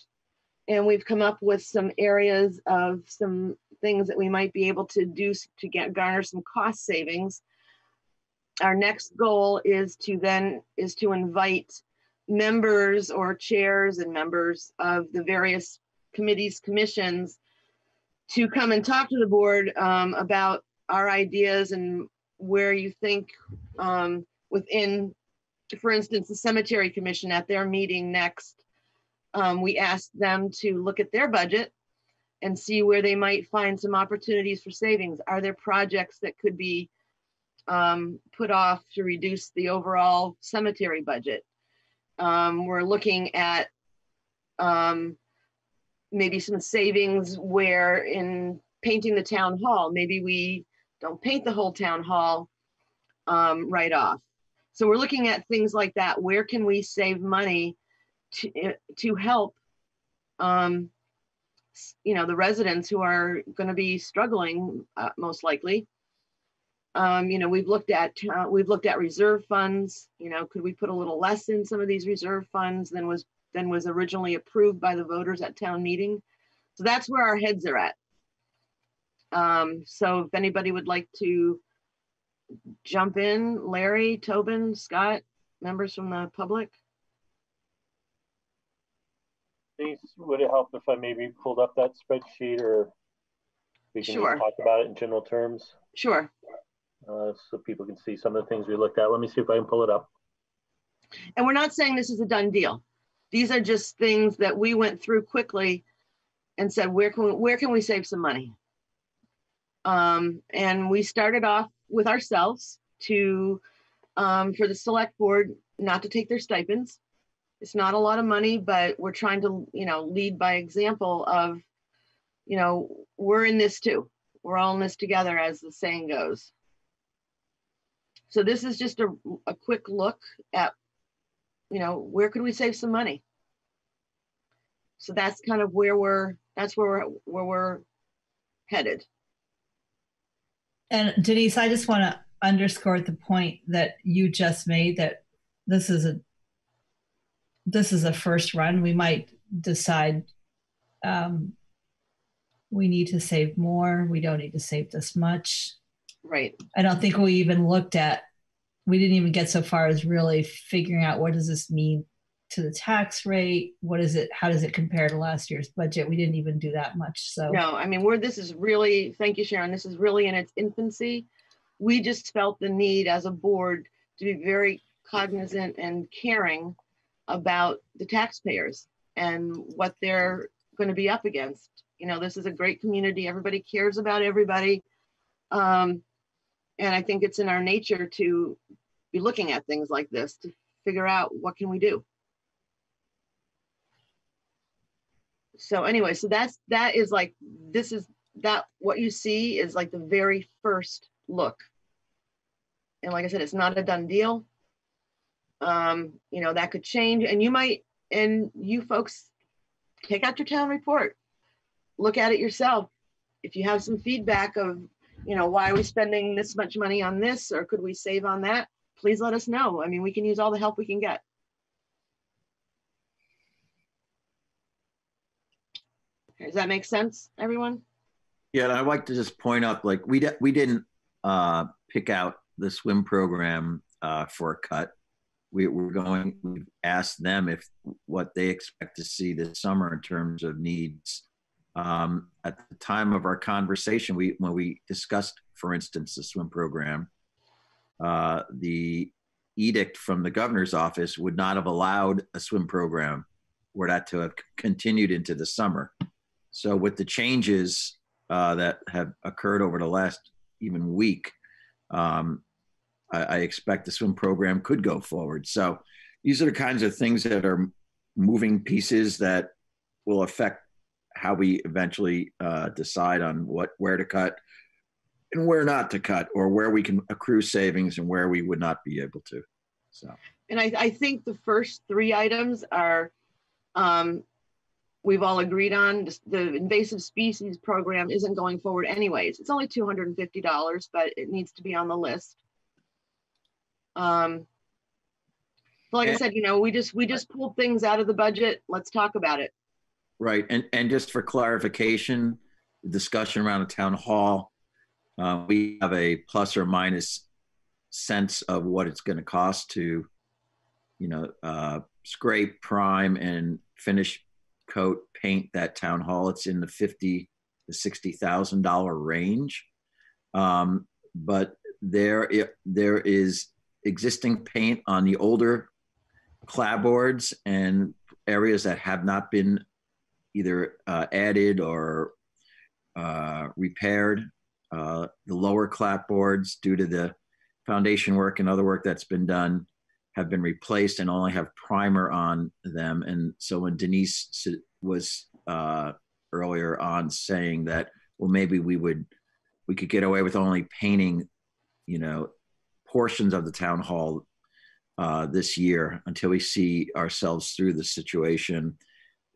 And we've come up with some areas of some things that we might be able to do to get garner some cost savings our next goal is to then, is to invite members or chairs and members of the various committees, commissions to come and talk to the board um, about our ideas and where you think um, within, for instance, the cemetery commission at their meeting next, um, we asked them to look at their budget and see where they might find some opportunities for savings. Are there projects that could be um, put off to reduce the overall cemetery budget. Um, we're looking at um, maybe some savings where in painting the town hall, maybe we don't paint the whole town hall um, right off. So we're looking at things like that. Where can we save money to, eh, to help um, you know, the residents who are going to be struggling uh, most likely. Um, you know, we've looked at, uh, we've looked at reserve funds, you know, could we put a little less in some of these reserve funds than was, than was originally approved by the voters at town meeting? So that's where our heads are at. Um, so if anybody would like to jump in, Larry, Tobin, Scott, members from the public? Please, would it help if I maybe pulled up that spreadsheet or we can Sure. talk about it in general terms? Sure. Uh, so people can see some of the things we looked at. Let me see if I can pull it up. And we're not saying this is a done deal. These are just things that we went through quickly and said, where can, we where can we save some money? Um, and we started off with ourselves to, um, for the select board, not to take their stipends. It's not a lot of money, but we're trying to, you know, lead by example of, you know, we're in this too. We're all in this together, as the saying goes. So this is just a, a quick look at, you know, where could we save some money? So that's kind of where we're, that's where we're, where we're headed. And Denise, I just want to underscore the point that you just made that this is a this is a first run. We might decide um, we need to save more. We don't need to save this much. Right. I don't think we even looked at. We didn't even get so far as really figuring out what does this mean to the tax rate. What is it? How does it compare to last year's budget? We didn't even do that much. So No, I mean, we're, this is really, thank you, Sharon. This is really in its infancy. We just felt the need as a board to be very cognizant and caring about the taxpayers and what they're going to be up against. You know, this is a great community. Everybody cares about everybody. Um, and I think it's in our nature to be looking at things like this to figure out what can we do. So anyway, so that's that is like this is that what you see is like the very first look. And like I said, it's not a done deal. Um, you know, that could change and you might and you folks take out your town report. Look at it yourself. If you have some feedback of, you know, why are we spending this much money on this or could we save on that? Please let us know. I mean, we can use all the help we can get. Does that make sense, everyone? Yeah, and I'd like to just point out, like, we, we didn't uh, pick out the swim program uh, for a cut. We, we're going, we've asked them if, what they expect to see this summer in terms of needs. Um, At the time of our conversation, we, when we discussed, for instance, the swim program, uh, the edict from the governor's office would not have allowed a swim program were that to have continued into the summer. So with the changes uh, that have occurred over the last even week, um, I, I expect the swim program could go forward. So these are the kinds of things that are moving pieces that will affect how we eventually uh, decide on what where to cut and where not to cut, or where we can accrue savings and where we would not be able to. So And I, I think the first three items are, um, we've all agreed on. The invasive species program isn't going forward anyways. It's only two hundred and fifty dollars, but it needs to be on the list. Um, like I said, you know, we just, we just pulled things out of the budget. Let's talk about it. Right, and, and just for clarification, the discussion around the town hall, uh, we have a plus or minus sense of what it's gonna cost to, you know, uh, scrape, prime, and finish coat, paint that town hall. It's in the fifty to sixty thousand dollar range. Um, but there, there is existing paint on the older clapboards and areas that have not been either uh, added or uh, repaired. Uh, the lower clapboards, due to the foundation work and other work that's been done, have been replaced and only have primer on them. And so when Denise was uh, earlier on saying that, well, maybe we would, we could get away with only painting, you know, portions of the town hall uh, this year until we see ourselves through the situation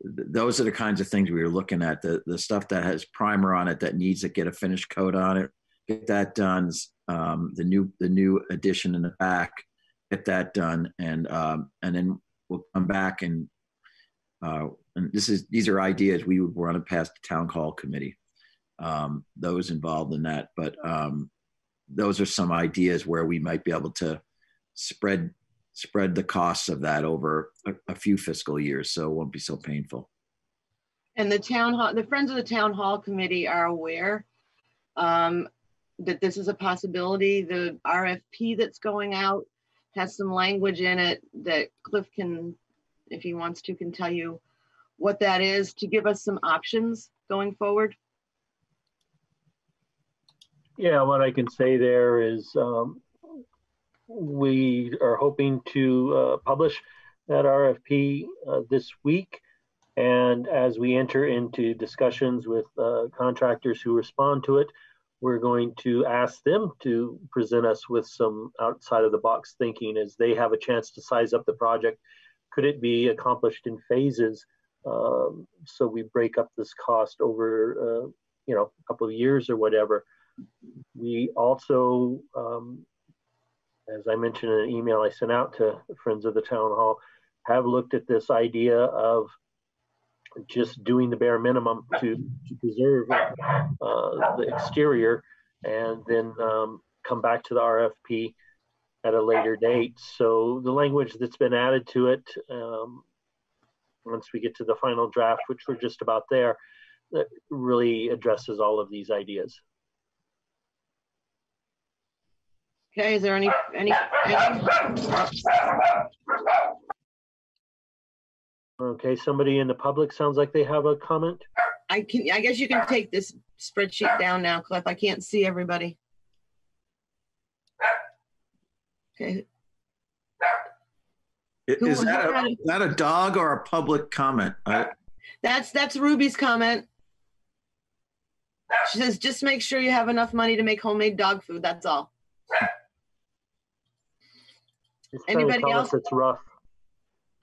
th- those are the kinds of things we were looking at. The the stuff that has primer on it that needs to get a finished coat on it, get that done. Um, the new the new addition in the back, get that done, and um, and then we'll come back and uh, and this is these are ideas we would run past the town hall committee. Um, those involved in that, but um, those are some ideas where we might be able to spread spread the costs of that over a, a few fiscal years, so it won't be so painful. And the town hall, the Friends of the Town Hall Committee are aware um, that this is a possibility. The RFP that's going out has some language in it that Cliff can, if he wants to, can tell you what that is to give us some options going forward. Yeah, what I can say there is um, we are hoping to uh, publish that RFP uh, this week. And as we enter into discussions with uh, contractors who respond to it, we're going to ask them to present us with some outside of the box thinking as they have a chance to size up the project. Could it be accomplished in phases? Um, so we break up this cost over, uh, you know, a couple of years or whatever. We also, um, as I mentioned in an email I sent out to friends of the town hall, have looked at this idea of just doing the bare minimum to, to preserve uh, the exterior and then um, come back to the RFP at a later date. So the language that's been added to it, um, once we get to the final draft, which we're just about there, that really addresses all of these ideas. Okay, is there any, any, any? Okay, somebody in the public sounds like they have a comment. I can, I guess you can take this spreadsheet down now, Cliff. I can't see everybody. Okay, I- Who- Is that a, had that a dog or a public comment? I- that's, that's Ruby's comment. She says, just make sure you have enough money to make homemade dog food. That's all. She's trying to Anybody tell us else? It's rough.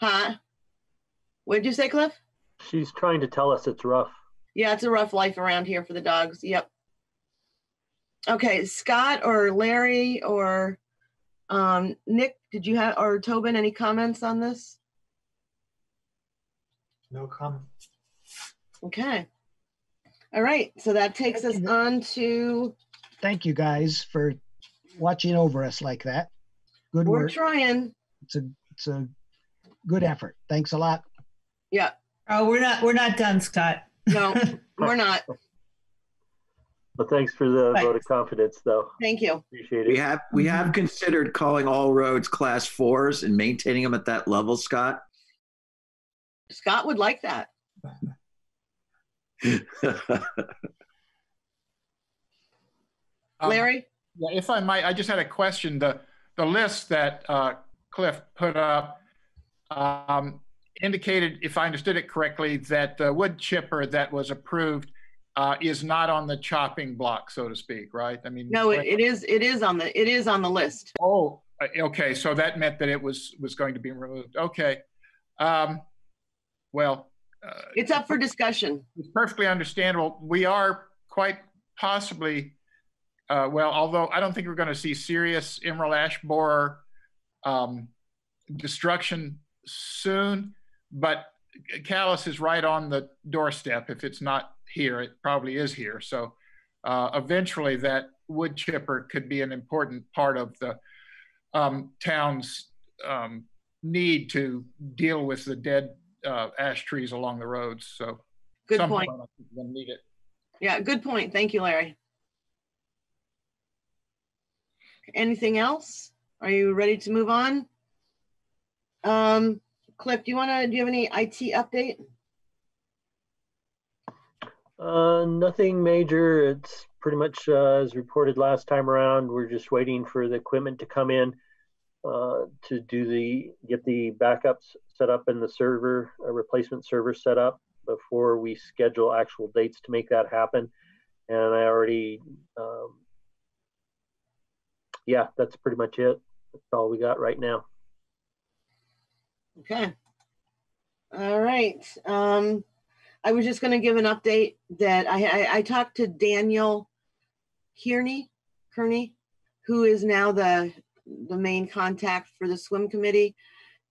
Huh? What'd you say, Cliff? She's trying to tell us it's rough. Yeah, it's a rough life around here for the dogs. Yep. Okay, Scott or Larry or um, Nick, did you have, or Tobin, any comments on this? No comment. Okay. All right, so that takes us on to, Thank you guys for watching over us like that. Good we're work. trying. It's a, it's a good effort. Thanks a lot. Yeah, Oh, we're not, we're not done, Scott. no, we're not. But thanks for the Thanks. vote of confidence, though. Thank you. Appreciate We have, we have considered calling all roads class fours and maintaining them at that level, Scott. Scott would like that. Um, Larry? Yeah, if I might, I just had a question. The, the list that uh, Cliff put up um, indicated, if I understood it correctly, that the wood chipper that was approved uh, is not on the chopping block, so to speak, right? I mean. No, it it is, it is on the, it is on the list. Oh, uh, okay, so that meant that it was, was going to be removed. Okay. Um, Well, uh, It's up for discussion. it's perfectly understandable. We are quite possibly, uh, well, although I don't think we're going to see serious emerald ash borer um, destruction soon, but Calais is right on the doorstep. If it's not here, it probably is here. So uh, eventually, that wood chipper could be an important part of the um, town's um, need to deal with the dead uh, ash trees along the roads. So Good point. Think We'll need it. Yeah, good point. Thank you, Larry. Anything else? Are you ready to move on? Um, Cliff, do you want to, do you have any IT update? Uh, nothing major. It's pretty much uh, as reported last time around. We're just waiting for the equipment to come in uh, to do the get the backups set up in the server, a replacement server set up before we schedule actual dates to make that happen. And I already, um, yeah, that's pretty much it. That's all we got right now. Okay. All right. Um, I was just gonna give an update that I, I, I talked to Daniel Kearney, Kearney, who is now the, the main contact for the swim committee.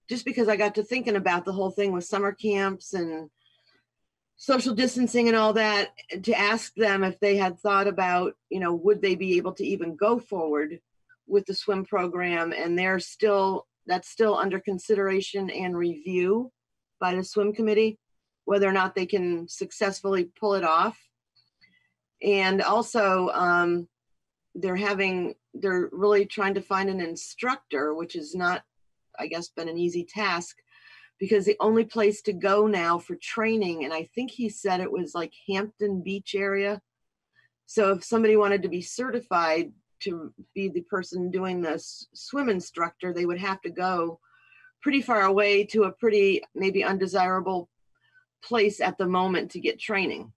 Just because I got to thinking about the whole thing with summer camps and social distancing and all that, to ask them if they had thought about, you know, would they be able to even go forward with the swim program? And they're still, that's still under consideration and review by the swim committee, whether or not they can successfully pull it off. And also, um, they're having, they're really trying to find an instructor, which is not, I guess, been an easy task because the only place to go now for training, and I think he said it was like Hampton Beach area, So if somebody wanted to be certified to be the person doing the swim instructor, they would have to go pretty far away to a pretty maybe undesirable place at the moment to get training.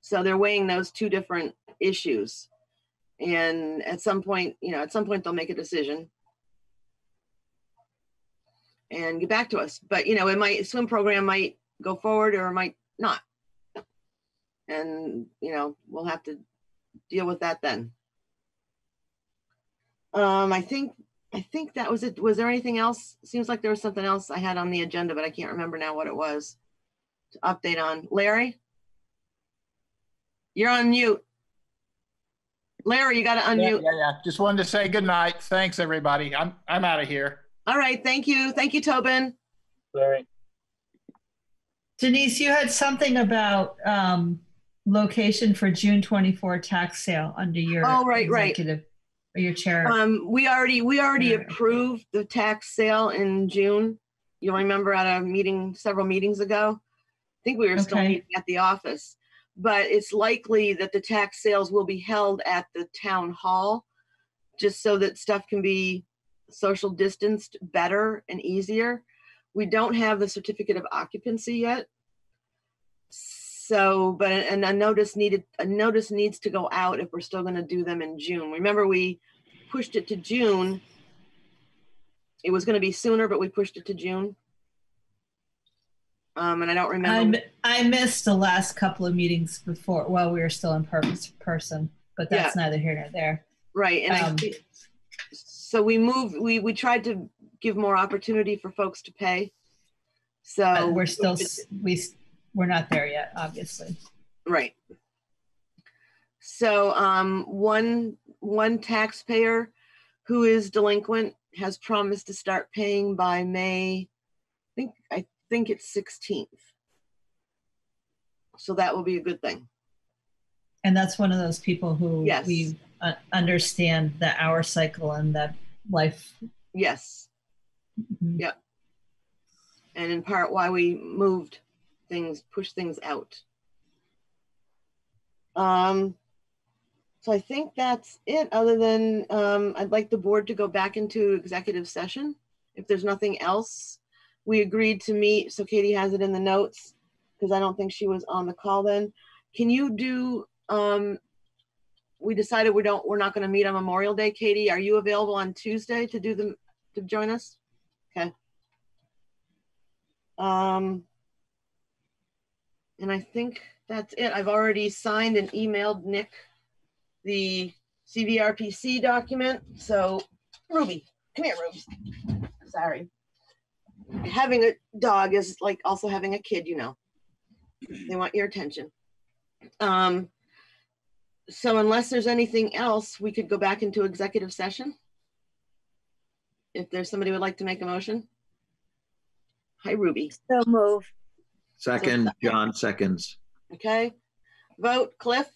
So they're weighing those two different issues. And at some point, you know, at some point they'll make a decision and get back to us. But, you know, it might, swim program might go forward or it might not. And, you know, we'll have to deal with that then. Um, I think, I think that was it. Was there anything else? Seems like there was something else I had on the agenda, but I can't remember now what it was. To update on. Larry? You're on mute. Larry, you gotta unmute. yeah, yeah. Just wanted to say good night. Thanks, everybody. I'm, I'm out of here. All right, thank you. Thank you, Tobin. Larry. Denise, you had something about um, location for June 24 tax sale under your Oh, right, right. Or your chair. Um, we already, we already Yeah. approved the tax sale in June. You'll remember at a meeting, several meetings ago. I think we were still Okay. meeting at the office. But it's likely that the tax sales will be held at the town hall, just so that stuff can be social distanced better and easier. We don't have the certificate of occupancy yet. So, but, and a notice needed, a notice needs to go out if we're still gonna do them in June. Remember, we pushed it to June. It was gonna be sooner, but we pushed it to June. Um, and I don't I, remember. m- I missed the last couple of meetings before while we were still in person, but that's neither here nor there. Right, and I, Um, thi- so we moved, we, we tried to give more opportunity for folks to pay. So. We're still we we're not there yet, obviously. Right. So, um, one, one taxpayer who is delinquent has promised to start paying by May, I think, I think it's sixteenth. So that will be a good thing. And that's one of those people who Yes. we uh, understand the hour cycle and the life. Yes. Mhm. Yep. And in part why we moved things, push things out. Um, so I think that's it, other than, um, I'd like the board to go back into executive session. If there's nothing else, we agreed to meet, so Katie has it in the notes, because I don't think she was on the call then. Can you do, um, we decided we don't, we're not gonna meet on Memorial Day. Katie, are you available on Tuesday to do the, to join us? Okay. Um, and I think that's it. I've already signed and emailed Nick the CVRPC document. So Ruby, come here, Ruby. Sorry. Having a dog is like also having a kid, you know. They want your attention. Um, so unless there's anything else, we could go back into executive session. If there's somebody would like to make a motion. Hi, Ruby. So move. Second, John seconds. Okay. Vote, Cliff,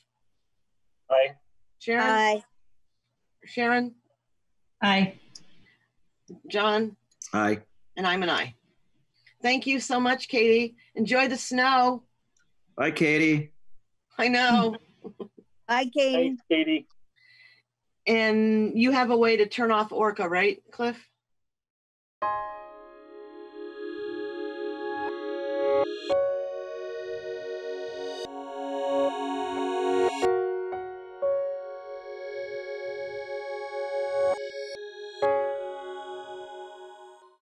Aye. Sharon, Aye. Sharon, Aye. John, Aye. and I'm an I. Thank you so much, Katie. Enjoy the snow. Bye, Katie. I know. Aye, Katie. Thanks, Katie. And you have a way to turn off Orca, right, Cliff?